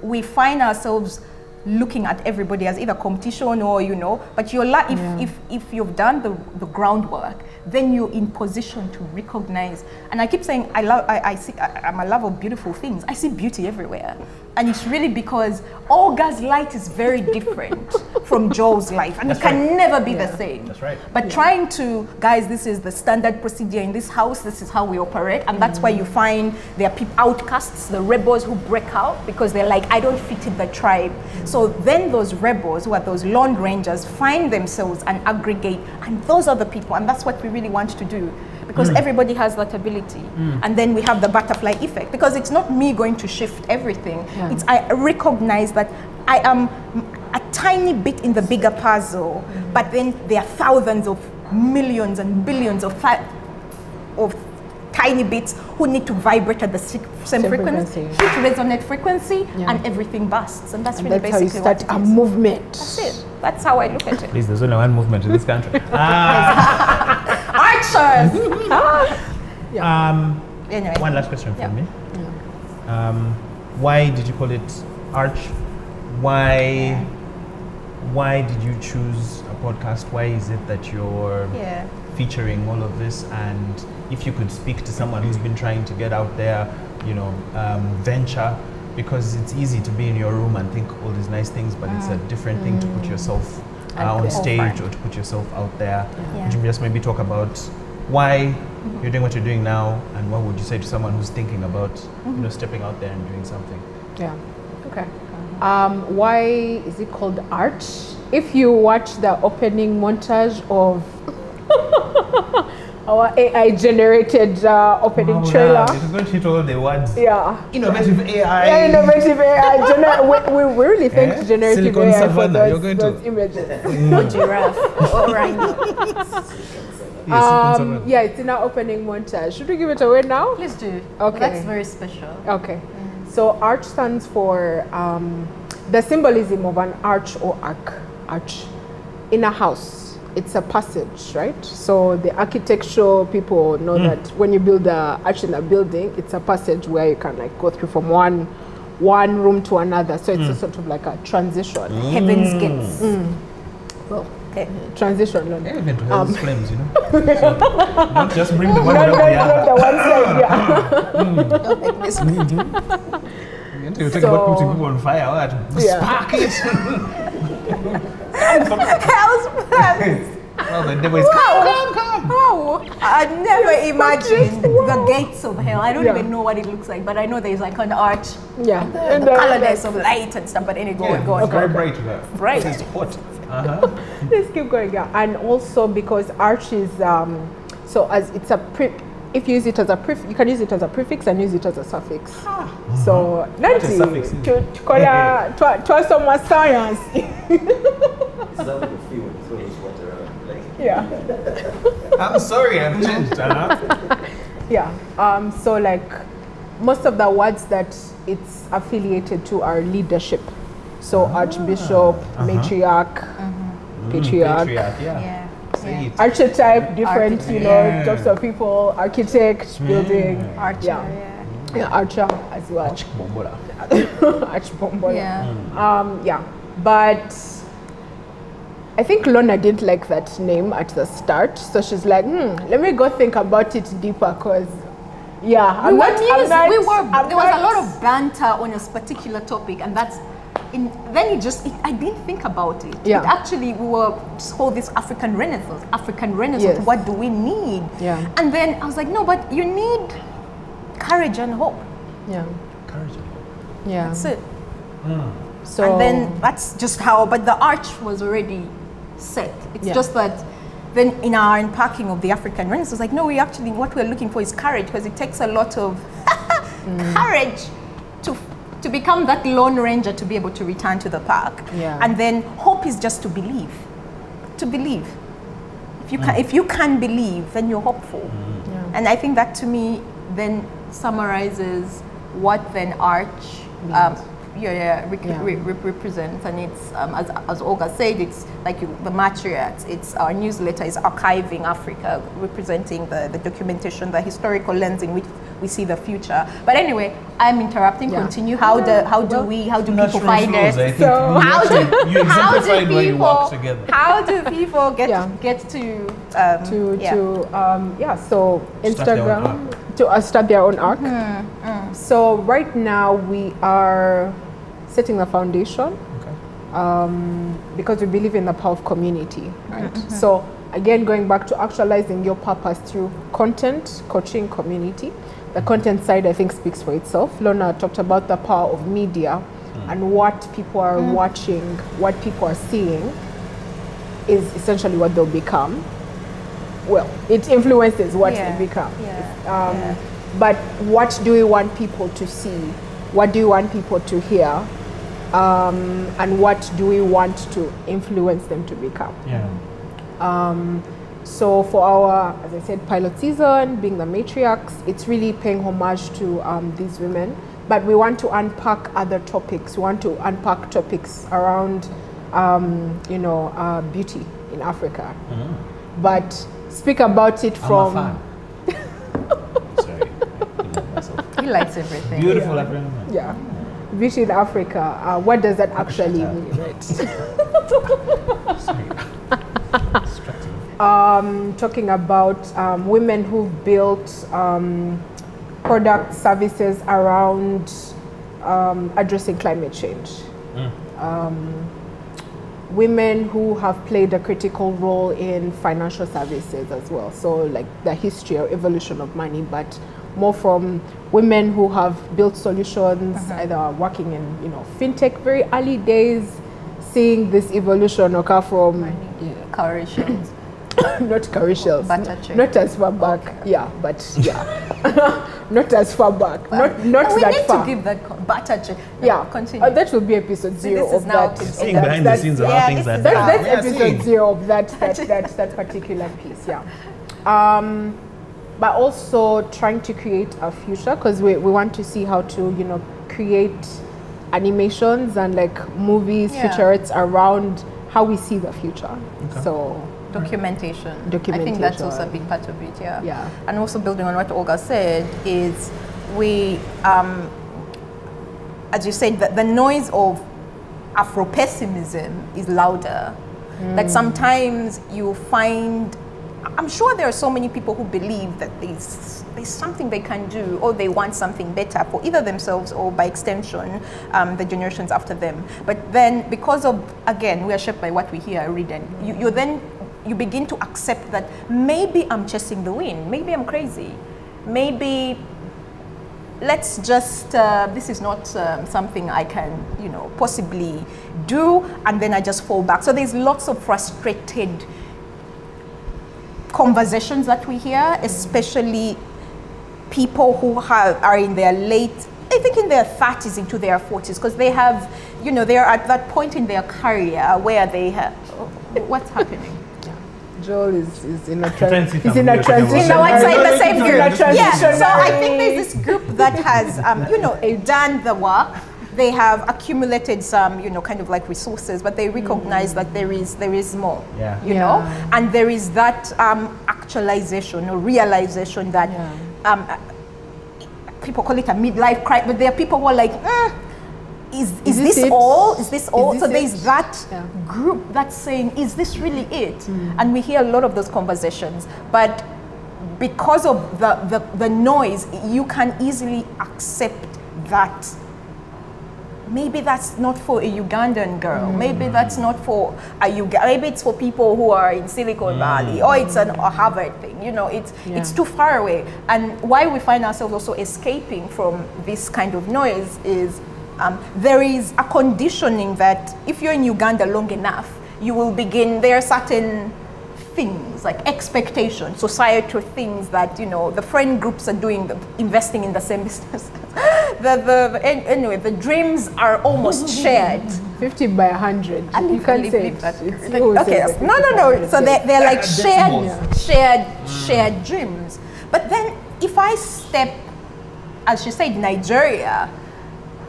we find ourselves looking at everybody as either competition or you know but you're la- if, Yeah. if if you've done the, the groundwork then you're in position to recognize. And i keep saying i love i, I see I, i'm a love of beautiful things. I see beauty everywhere and it's really because olga's light is very different from joel's life and That's it can right. never be Yeah. the same That's right. but trying to guys this is the standard procedure in this house this is how we operate and that's why you mm. find there are people outcasts the rebels who break out because they're like i don't fit in the tribe so then those rebels who are those lone rangers find themselves and aggregate and those are the people and that's what we really want to do because hmm. everybody has that ability. Hmm. And then we have the butterfly effect. Because it's not me going to shift everything. Yeah. it's i recognize that i am a tiny bit in the bigger puzzle hmm. but then there are thousands of millions and billions of of tiny bits who need to vibrate at the si- same, Same frequency, frequency. hit resonate frequency, Yeah. and everything busts. And that's And really that's how you basically start a it is. movement. That's it. That's how I look at it. Please, there's only one movement in this country. Ah, Archers! um, anyway. one last question from Yeah. me. Um, why did you call it Arch? Why? Why did you choose a podcast? Why is it that you're Yeah. Featuring all of this? And if you could speak to someone who's been trying to get out there, you know, um, venture, because it's easy to be in your room and think all these nice things, but it's a different thing to put yourself uh, on stage or to put yourself out there. Yeah. Would you just maybe talk about why you're doing what you're doing now, and what would you say to someone who's thinking about, you know, stepping out there and doing something? Yeah. Okay. Um, why is it called Arch? If you watch the opening montage of our AI generated uh, opening Wow, trailer, It's going to hit all the words. yeah. Innovative AI. Yeah, innovative AI. Gener- we, we we really thank Eh? generative Silicon AI for Savannah, you're those, going to- those images. Or giraffe. or rhino. Um, yeah, it's in our opening montage. Should we give it away now? Please do. Okay. That's very special. Okay. So arch stands for um, the symbolism of an arch or arc. Arch. In a house, it's a passage, right? So the architectural people know hmm. that when you build a actually a building, it's a passage where you can like go through from one one room to another. So it's a hmm. sort of like a transition. Hmm. Heaven's gates. Well, Okay. transition. no, no. Yeah, to um, hell's flames, you know. So, not just bring the one Not, without not, the not other. the one side, yeah. Don't make me squeal. You take about So- putting people on fire, all that. Yeah. Spark it. Hell's plans. well, the devil is come, come, come. Oh, I never imagined the gates of hell. I don't Yeah. even know what it looks like, but I know there's like an arch, Yeah. the And, uh, colorless of light and stuff. But anyway, go on, go on. It's very bright. there. Bright. It's hot. Uh-huh. Let's keep going. Yeah. And also because arch is um, so as it's a pre- if you use it as a pref- you can use it as a prefix and use it as a suffix. So What is nanti suffix? tukola twa- twasoma science. yeah. I'm sorry, I've changed. Uh-huh. Yeah. Um, so like most of the words that it's affiliated to are leadership. So archbishop, matriarch, patriarch. Patriarch, yeah. Yeah. Say yeah. it. archetype, different, you know, Yeah. types of people, architect, building, Archer. yeah, Yeah. yeah, archer as well, Bombola. archbombola. Yeah. Um, yeah, but I think Lorna didn't like that name at the start, so she's like, hmm, let me go think about it deeper, cause yeah, We I'm were, not, I'm not, we were I'm there was a lot of banter on a particular topic, and that's. In, then it just, it, I didn't think about it. Yeah. It actually, we were just hold this African Renaissance. African Renaissance. Yes. What do we need? Yeah. And then I was like, no, but you need courage and hope. yeah, Courage. yeah. That's it. Hmm. So and then that's just how. But the arch was already set. It's Yeah. just that. Then in our unpacking of the African Renaissance, like no, we actually what we're looking for is courage because it takes a lot of mm. courage to become that lone ranger to be able to return to the park. Yeah. And then hope is just to believe, to believe. If you can, if you can believe, then you're hopeful. Yeah. And I think that to me then summarizes what then arch um, yeah, yeah, rec- Yeah. re- re- represents. And it's, um, as, as Olga said, it's like you, the matriarchs, it's our newsletter is archiving Africa, representing the, the documentation, the historical lens in which we see the future. But anyway, I'm interrupting. Yeah. Continue. How do how do we how do people Natural find flows, us? I think So- you How do you how do exemplified why you work people together. how do people get Yeah. get to um, to yeah. to um, yeah so Start their own instagram to uh, start their own arc so right now we are setting the foundation Okay. um, because we believe in the power of community right so again going back to actualizing your purpose through content coaching community the content side i think speaks for itself. Lorna talked about the power of media and what people are watching what people are seeing is essentially what they'll become. Well it influences what Yeah, they become yeah, um, yeah. but what do we want people to see? What do we want people to hear? Um, and what do we want to influence them to become? Yeah. um, so for our, as I said, pilot season, being the matriarchs, it's really paying homage to um, these women. But we want to unpack other topics. We want to unpack topics around, um, you know, uh, beauty in Africa. But speak about it I'm from a fan. Sorry. I love myself. He likes everything. Beautiful African woman. yeah, beauty in Africa. Uh, what does that actually mean, right? Sorry. Distracting. um, talking about um, women who've built um, product services around um, addressing climate change. Um, women who have played a critical role in financial services as well. So, like the history or evolution of money, but more from women who have built solutions, either working in you know fintech very early days, seeing this evolution occur from Colorations. not commercials, Butter chick. not as far back. Yeah, but yeah, not as far back. Not not Oh, we that need far. to give that butter chick. No, yeah, continue. Uh, that will be episode See, zero this is of now that. to- of Seeing that- behind the scenes of yeah, how things this are is done. That's, We are that's seeing. episode zero of that that, that that particular piece. Yeah, um, but also trying to create a future because we we want to see how to you know create animations and like movies, Yeah. featurettes around how we see the future. So documentation. I think that's also a big part of it, yeah. Yeah. And also building on what Olga said is we, um, as you said, the, the noise of Afro-pessimism is louder. That sometimes you find, I'm sure there are so many people who believe that there's, there's something they can do or they want something better for either themselves or by extension um, the generations after them. But then because of, again, we are shaped by what we hear, read and you, you then, you begin to accept that maybe I'm chasing the wind, maybe I'm crazy, maybe let's just uh, this is not um, something i can you know possibly do and then i just fall back. So there's lots of frustrated conversations that we hear especially people who have, are in their late i think in their 30s into their 40s because they have you know they're at that point in their career where they have what's happening Joel is, is in a trying to see if he's in a good, okay, well, transition. No, it's like the same group. just Yeah, so I think there's this group that has, um, you know, done the work. They have accumulated some, you know, kind of like resources, but they recognize that there is there is more. Yeah. You Yeah. know, and there is that um, actualization or realization that Yeah. um, uh, people call it a midlife crisis, but there are people who are like. "Mm, is, is, this this, it? all? Is this all? this so there's it? that Yeah. group that's saying, is this really it? Hmm. And we hear a lot of those conversations. But because of the, the, the noise, you can easily accept that maybe that's not for a Ugandan girl. Hmm. Maybe that's not for a Uga- maybe it's for people who are in Silicon hmm. Valley or it's an a Harvard thing. You know, it's Yeah. it's too far away. And why we find ourselves also escaping from this kind of noise is um, there is a conditioning that if you're in Uganda long enough, you will begin. There are certain things like expectations, societal things that you know the friend groups are doing, the, investing in the same business. the, the, the- anyway, the dreams are almost shared. 50 by 100. I you can't leave- say leave it. that. It's Like, you who okay, says no, no, no. So they're, they're like shared, shared, shared dreams. But then, if I step, as she said, Nigeria,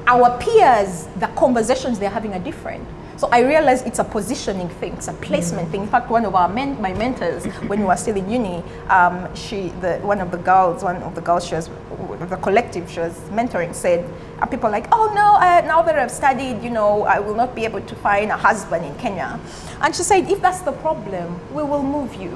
our peers, the conversations they're having are different. So I realized it's a positioning thing, it's a placement thing. In fact, one of our men, my mentors, when we were still in uni, um, she, the, one of the girls, one of the girls she was, the collective she was mentoring said, people like, oh no, uh, now that I've studied, you know, I will not be able to find a husband in Kenya. And she said, if that's the problem, we will move you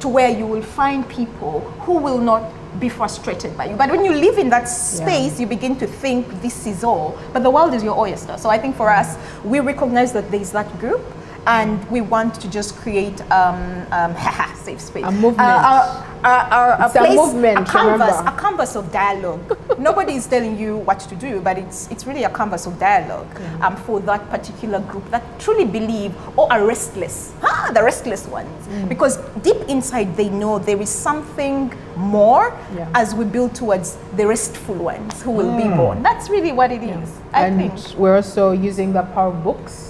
to where you will find people who will not be frustrated by you. But when you live in that space, you begin to think this is all. But the world is your oyster. So I think for us, we recognize that there's that group. And we want to just create um, um, safe space. A movement. Uh, uh, uh, It's a place, movement, a canvas, remember. a canvas of dialogue. Nobody is telling you what to do, but it's it's really a canvas of dialogue um, for that particular group that truly believe or are restless. Ah, the restless ones, Mm. because deep inside they know there is something more Yeah. as we build towards the restful ones who will be born. That's really what it is. I and think. we're also using the power of books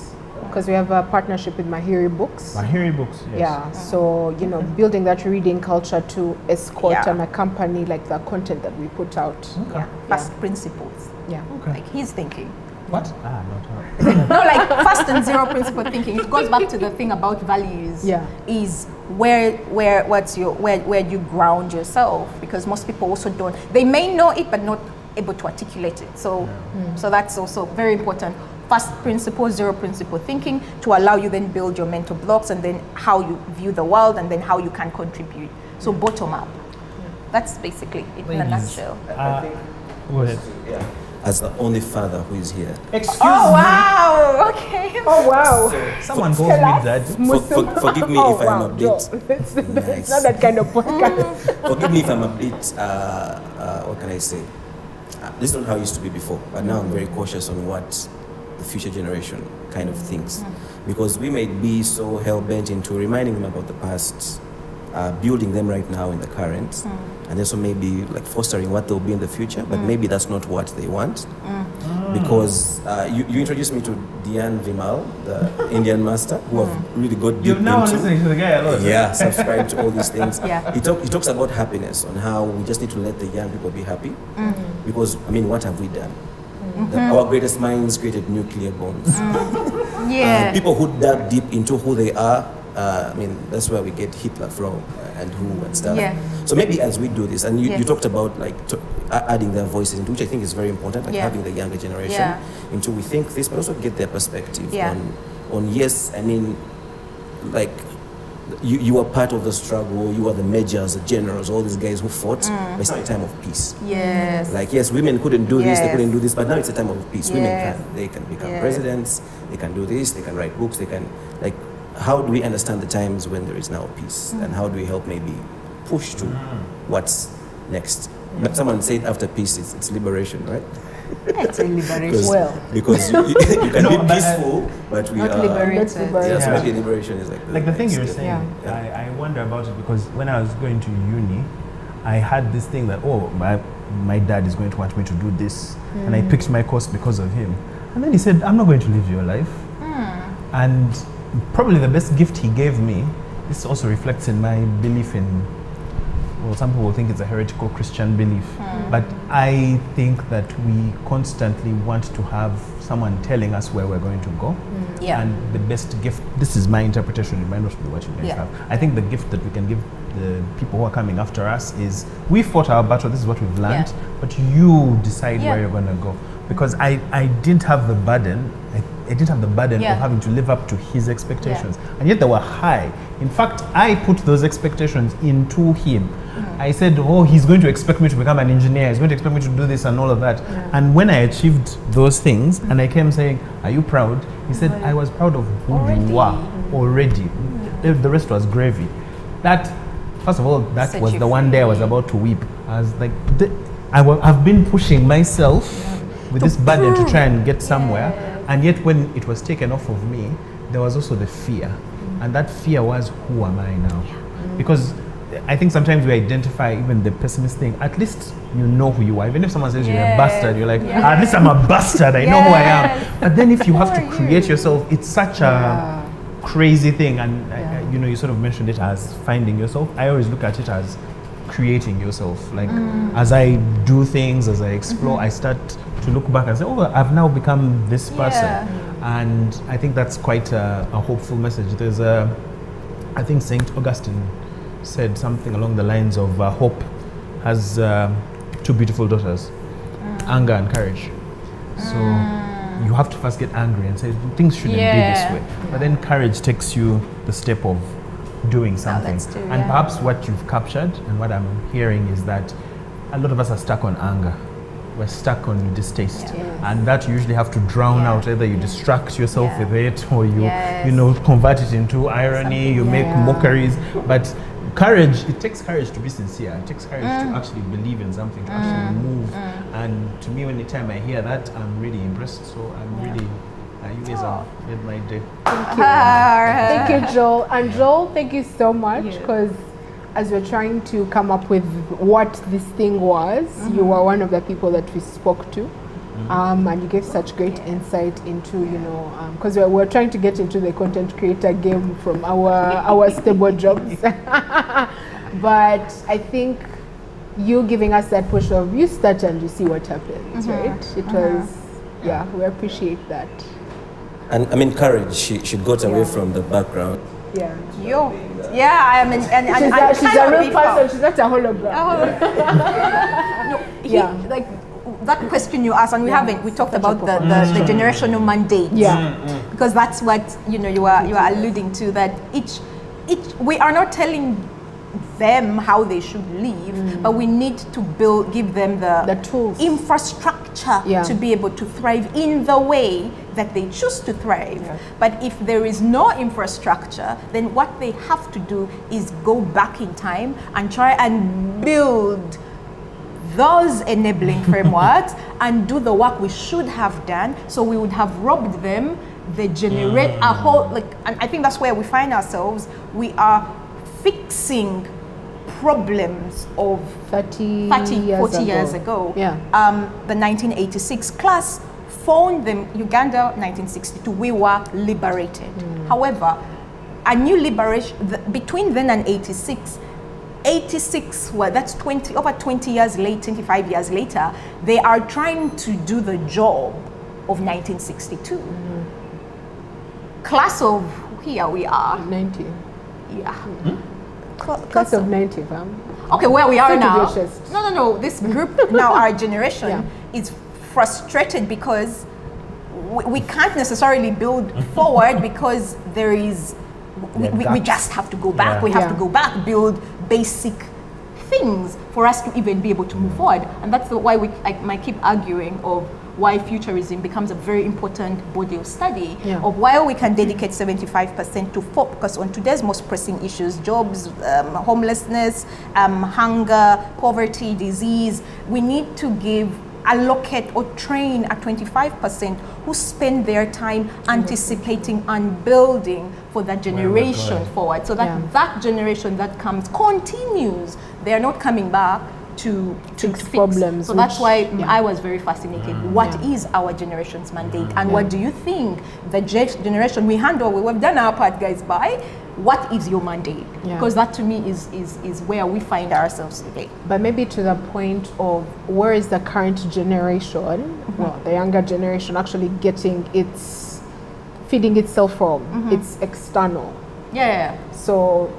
because we have a partnership with Mahiri Books. Mahiri books. Yes. Yeah, so you know, building that reading culture to escort Yeah. and accompany like the content that we put out. Yeah, first principles. Yeah. Okay. Like he's thinking. What? Ah, not her. no, like first and zero principle thinking. It goes back to the thing about values. Yeah. Is where where what's your where where you ground yourself because most people also don't. They may know it but not able to articulate it. So so that's also very important. First principle, zero principle thinking to allow you then build your mental blocks and then how you view the world and then how you can contribute. So bottom up. That's basically it in a nutshell. Uh, go ahead. As the only father who is here, Excuse Oh me. wow! Okay. Oh wow! Someone calls me dad. For- for- forgive me if I'm a bit Joe, it's, it's nice. not that kind of podcast. Forgive me if I'm a bit, uh, uh, what can I say? Uh, this is not how it used to be before, but now I'm very cautious on what the future generation kind of thinks. Hmm. Because we may be so hell bent into reminding them about the past, uh, building them right now in the current, hmm. and also maybe like fostering what they'll be in the future, but hmm. maybe that's not what they want. Because uh, you, you introduced me to Dhyan Vimal, the Indian master, who have really got deep You're now into listening to the guy a lot. yeah, subscribe to all these things. Yeah. He, talk, he talks about happiness, on how we just need to let the young people be happy. Because, I mean, what have we done? The- our greatest minds created nuclear bombs. Uh, Yeah. people who dug deep into who they are, uh, I mean, that's where we get Hitler from uh, and who and stuff. Yeah. So maybe as we do this, and you, you talked about like adding their voices into, which I think is very important, like Yeah. having the younger generation Yeah. into we think this, but also get their perspective Yeah. on, on yes, I mean, like you, you are part of the struggle, you are the majors, the generals, all these guys who fought, Mm. it's not a time of peace. Yes. Like yes, women couldn't do this, they couldn't do this, but now it's a time of peace. Women can, they can become Yes. presidents, they can do this, they can write books, they can like. How do we understand the times when there is now peace, Mm. and how do we help maybe push to what's next? But someone said after peace, it's, it's liberation, right? It's a liberation. Because, Well. because you, you can No, be but, peaceful, but we Not are. liberated. Let's. Yeah, so maybe liberation is like Like the thing you were step. saying, Yeah. I, I wonder about it because when I was going to uni, I had this thing that, oh, my, my dad is going to want me to do this. And I hmm. picked my course because of him. And then he said, I'm not going to live your life. Hmm. And probably the best gift he gave me, this also reflects in my belief in, well, some people think it's a heretical Christian belief. Hmm. But I think that we constantly want to have someone telling us where we're going to go. Mm, yeah. And the best gift, this is my interpretation, it might not be what you guys Yeah. have. I think the gift that we can give the people who are coming after us is we fought our battle, this is what we've learned, Yeah. but you decide Yeah. where you're going to go. Because I, I didn't have the burden, I, I didn't have the burden of having to live up to his expectations. And yet they were high. In fact, I put those expectations into him. I said, Oh, he's going to expect me to become an engineer, he's going to expect me to do this and all of that. And when I achieved those things and I came saying, Are you proud? He said, I was proud of who Already. you are already. The, the rest was gravy. That, first of all, that Set was the one day I was about to weep. I was like, "The- I wa- I've been pushing myself with this burden to try and get somewhere. And yet, when it was taken off of me, there was also the fear. And that fear was, who am I now? Because I think sometimes we identify even the pessimist thing. At least you know who you are. Even if someone says you're a bastard, you're like, yes. at least I'm a bastard. I know who I am. But then if you have to create you? yourself, it's such a crazy thing. And I- I- you know, you sort of mentioned it as finding yourself. I always look at it as creating yourself. Like Mm. as I do things, as I explore, Mm-hmm. I start to look back and say, oh, I've now become this person. Yeah. And I think that's quite a, a hopeful message. There's a, I think St. Augustine said something along the lines of uh, hope has um, two beautiful daughters, anger and courage. So you have to first get angry and say things shouldn't Yeah. be this way. But then courage takes you the step of doing something. true, and yeah. perhaps what you've captured and what I'm hearing is that a lot of us are stuck on anger. We're stuck on distaste. Yeah. Yes. And that you usually have to drown Yeah. out. Either you distract yourself Yeah. with it or you Yes. you know convert it into irony, you make Yeah. mockeries. But courage, it takes courage to be sincere. It takes courage Mm. to actually believe in something, to actually move. And to me, anytime I hear that, I'm really impressed. So I'm Yeah. really, uh, you guys are made my day. Thank you, Joel. And Joel, thank you so much Yeah. because as we're trying to come up with what this thing was, you were one of the people that we spoke to. Um, and you gave such great insight into, you know, um, because we're, we're trying to get into the content creator game from our our stable jobs. but I think you giving us that push of you start and you see what happens, mm-hmm. right? It mm-hmm. was, yeah, we appreciate that. And I mean, courage. She, she got away Yeah. from the background. Yeah. Yo, yeah, I am, an, and, and, She's, and a, she's a real default. person. She's not a hologram. no, he, Yeah. like that question you asked, and we haven't. We talked about the, the, mm. the generational mandate. Yeah. Mm, mm. because that's what you know you are you are alluding to that each each we are not telling them how they should live but we need to build give them the, The tools. infrastructure Yeah. to be able to thrive in the way that they choose to thrive but if there is no infrastructure then what they have to do is go back in time and try and build those enabling frameworks and do the work we should have done. So we would have robbed them. They generate a whole like and i think that's where we find ourselves. We are fixing problems of 30, 30 years 40 ago. years ago. Yeah. um, the 1986 class found them uganda 1962 we were liberated. However a new liberation the, between then and 86 86 well that's 20 over 20 years late 25 years later they are trying to do the job of 1962 class of here we are 90. yeah hmm? Cla- Class of 90, fam. okay where we are Say now no no no this group now our generation Yeah. is frustrated because we, we can't necessarily build forward because there is we, There we, we just have to go back Yeah. we have to go back build basic things for us to even be able to move forward and that's the, why we I, might keep arguing of why futurism becomes a very important body of study Yeah. of why we can dedicate 75% to focus on today's most pressing issues jobs um, homelessness um, hunger poverty disease we need to give allocate or train at 25% who spend their time anticipating and building for that generation forward. So that Yeah. that generation that comes continues. They are not coming back to, to, Fix fix. problems, so that's why yeah. i was very fascinated. Mm. What is our generation's mandate? And what do you think the ge- generation we handle, we've done our part guys. By what is your mandate Yeah. because that to me is, is is where we find ourselves today But maybe to the point of where is the current generation, mm-hmm. well, the younger generation actually getting its, feeding itself from? Mm-hmm. It's external. yeah So,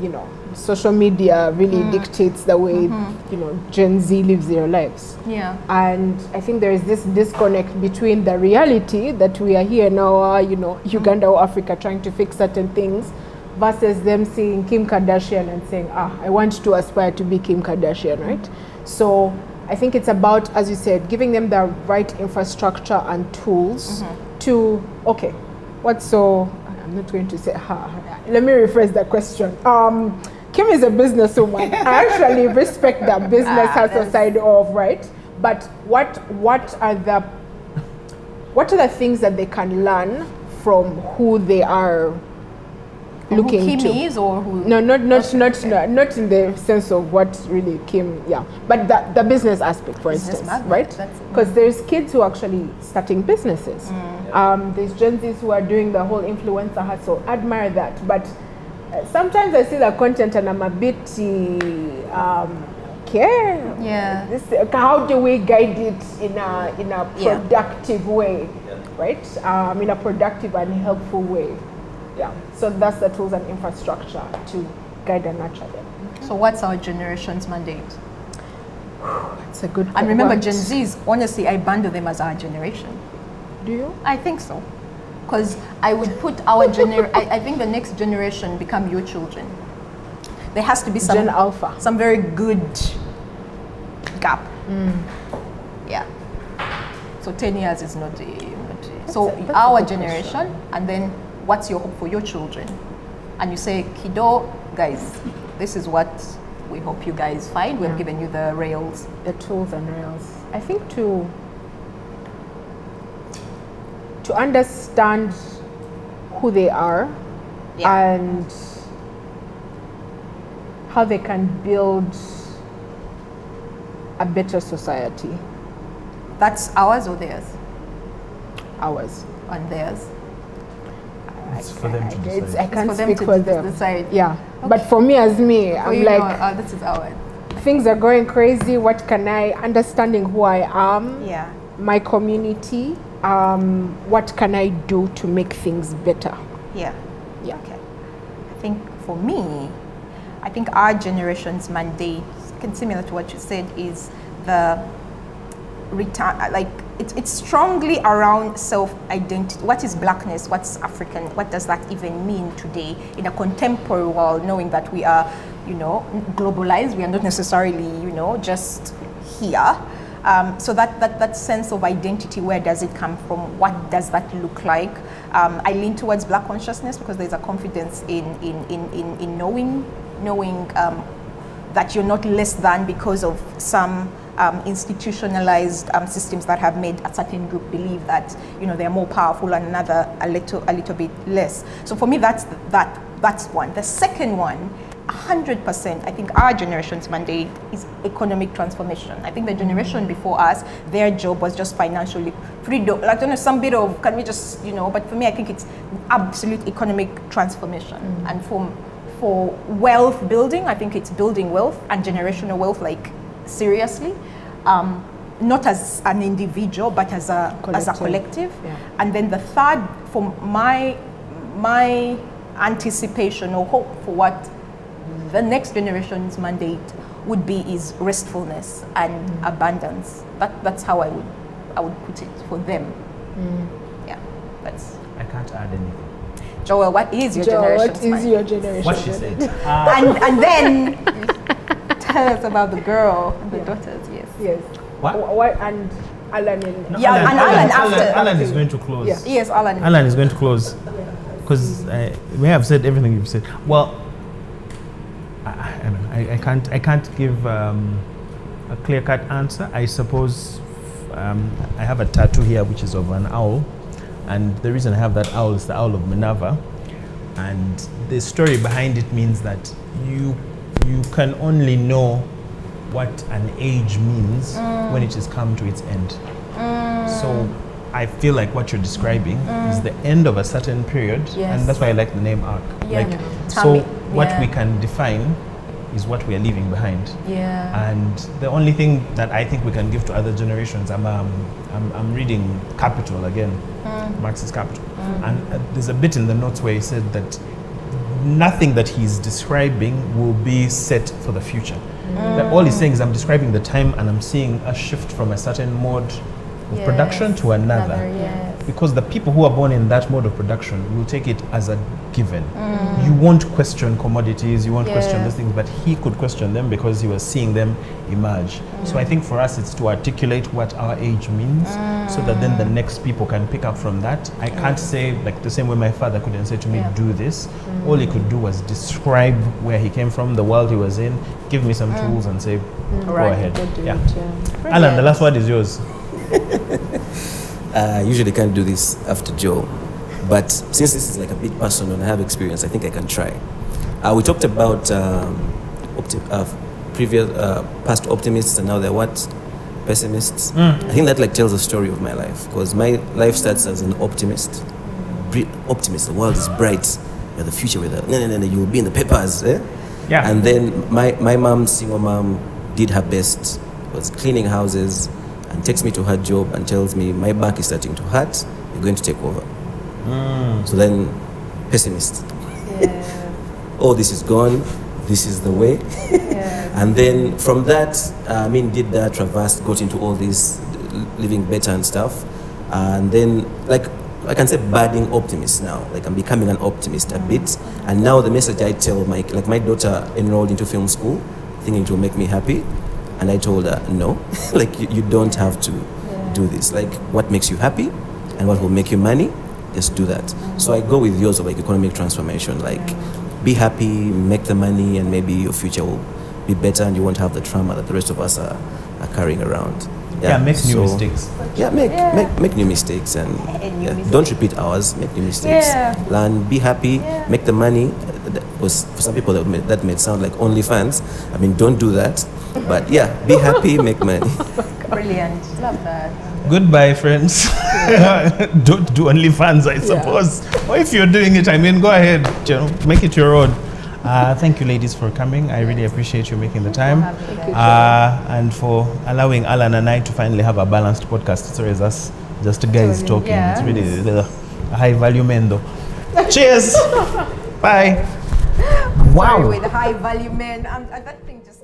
you know, social media really mm. dictates the way, mm-hmm. you know, Gen Z lives their lives. yeah and I think there is this disconnect between the reality that we are here in our, uh, you know, mm-hmm. Uganda or Africa trying to fix certain things versus them seeing Kim Kardashian and saying, ah, I want to aspire to be Kim Kardashian, right? So I think it's about, as you said, giving them the right infrastructure and tools mm-hmm. to, okay, what's so, I'm not going to say, ha, let me rephrase that question. Um, Kim is a businesswoman. I actually respect that business Ah, hustle that's- side of, right? But what what are the what are the things that they can learn from who they are looking who Kim to? is or who No, not not Okay, not okay. not in the sense of what really Kim, yeah, but the, the business aspect, for Business instance, right? Because there's kids who are actually starting businesses. Mm. Um, there's Gen Zs who are doing the whole influencer hustle. Admire that, but sometimes I see the content and I'm a bit um, okay. Yeah. This, how do we guide it in a in a Yeah. productive way? right? Um, in a productive and helpful way. Yeah. So that's the tools and infrastructure to guide and nurture them. So what's our generation's mandate? It's a good. And remember, what- Gen Zs, honestly, I bundle them as our generation. Do you? I think so. Because I would put our gener I, think the next generation become your children. There has to be some Gen Alpha. some very good gap. Mm. Yeah. So 10 years is not a, not a so a- our generation and then what's your hope for your children? And you say, Kido, guys, this is what we hope you guys find. We've Yeah. given you the rails. the tools and rails. I think to to understand who they are Yeah. and how they can build a better society. That's ours or theirs? Ours. And theirs. It's for them to I- it's- decide. I can't for them speak to for d- them. decide. Yeah, but for me as me, For I'm like no, oh, this is ours. things are going crazy. What can I understanding who I am? Yeah. my community, um, what can I do to make things better? Yeah. Yeah. Okay. I think for me, I think our generation's mandate, similar to what you said, is the return. Like it's it's strongly around self identity. What is blackness? What's African? What does that even mean today in a contemporary world? Knowing that we are, you know, globalized. We are not necessarily, you know, just here. Um, so that, that, that sense of identity, where does it come from? What does that look like? Um, I lean towards black consciousness because there's a confidence in, in, in, in, in knowing, knowing um, that you're not less than because of some um, institutionalized um, systems that have made a certain group believe that you know they're more powerful and another a little a little bit less. So for me, that's that that's one. The second one. 100% I think our generation's mandate is economic transformation. I think the generation before us, their job was just financially freedom. Like, I don't know, some bit of, can we just, you know, but for me, I think it's absolute economic transformation. And for, for wealth building, I think it's building wealth and generational wealth, like, seriously. Um, not as an individual, but as a, as a Collective. collective. Yeah. And then the third, for my, my anticipation or hope for what the next generation's mandate would be is restfulness and abundance. That, that's how I would, I would put it for them. Yeah, that's. I can't add anything. Joel, what is your Joe, generation's what is mandate? your generation? What she said. Uh, and, and then tell us about the girl, the daughters, yes. Yes. What? What and Alan in no, Yeah, Alan, and Alan, Alan Alan, after. Alan is going to close. Yeah. Yes, Alan. Alan is going to close because we have said everything you've said. Well, I, I, I, know. I, I can't I can't give um, a clear cut answer. I suppose um, I have a tattoo here which is of an owl, and the reason I have that owl is the owl of Minerva, and the story behind it means that you you can only know what an age means when it has come to its end. So I feel like what you're describing is the end of a certain period, Yes. and that's why I like the name arc. Yeah. Like, so what yeah. we can define is what we are leaving behind. Yeah. And the only thing that I think we can give to other generations, I'm, um, I'm, I'm reading Capital again, Marx's Capital. And uh, there's a bit in the notes where he said that nothing that he's describing will be set for the future. That all he's saying is I'm describing the time and I'm seeing a shift from a certain mode of production to another. Another, yes. Because the people who are born in that mode of production will take it as a given. Mm. You won't question commodities, you won't question those things, but he could question them because he was seeing them emerge. So I think for us it's to articulate what our age means so that then the Mm. next people can pick up from that. I can't say, like the same way my father couldn't say to me, Yeah. do this. All he could do was describe where he came from, the world he was in, give me some tools and say, go Right, ahead. Yeah. yeah. Alan, the last word is yours. I usually can't do this after Joe, but since this is like a bit personal and I have experience, I think I can try. Uh, we talked about um, opti- uh, previous uh, past optimists and now they're what pessimists. I think that like tells the story of my life because my life starts as an optimist. Optimist, the world is bright. You're the future with it. No, no, no, no, you will be in the papers. Eh? Yeah. And then my, my mom, single mom, did her best, was cleaning houses, and takes me to her job and tells me, My back is starting to hurt. you're going to take over. Mm. So then, pessimist. Yeah. Oh, this is gone. This is the way. yeah. And then from that, uh, I mean, did that, traversed, got into all this living better and stuff. And then, like, I can say budding optimist now. Like, I'm becoming an optimist a bit. And now the message I tell my, like, my daughter enrolled into film school, thinking it will make me happy. And I told her, no, like, you, you don't have to do this. Like, what makes you happy and what will make you money, just do that. So I go with yours of like economic transformation. Like, be happy, make the money, and maybe your future will be better and you won't have the trauma that the rest of us are, are carrying around. Yeah, yeah make new so- mistakes. Yeah, make, Yeah. make make new mistakes and, And new yeah, mistakes. don't repeat ours. Make new mistakes. Yeah. Learn, be happy, Yeah. make the money. That was for some people that may, that may sound like OnlyFans. I mean, don't do that. But yeah, be happy, make money. Brilliant. Love that. Goodbye, friends. Don't do OnlyFans, I suppose. Or if you're doing it, I mean, go ahead, you know, make it your own. Uh, thank you, ladies, for coming. I really appreciate you making the time. Uh, and for allowing Alan and I to finally have a balanced podcast. It's always us, just guys talking. yeah. It's really uh, a high value men, though. Cheers. Bye. Wow. with high value men. That thing just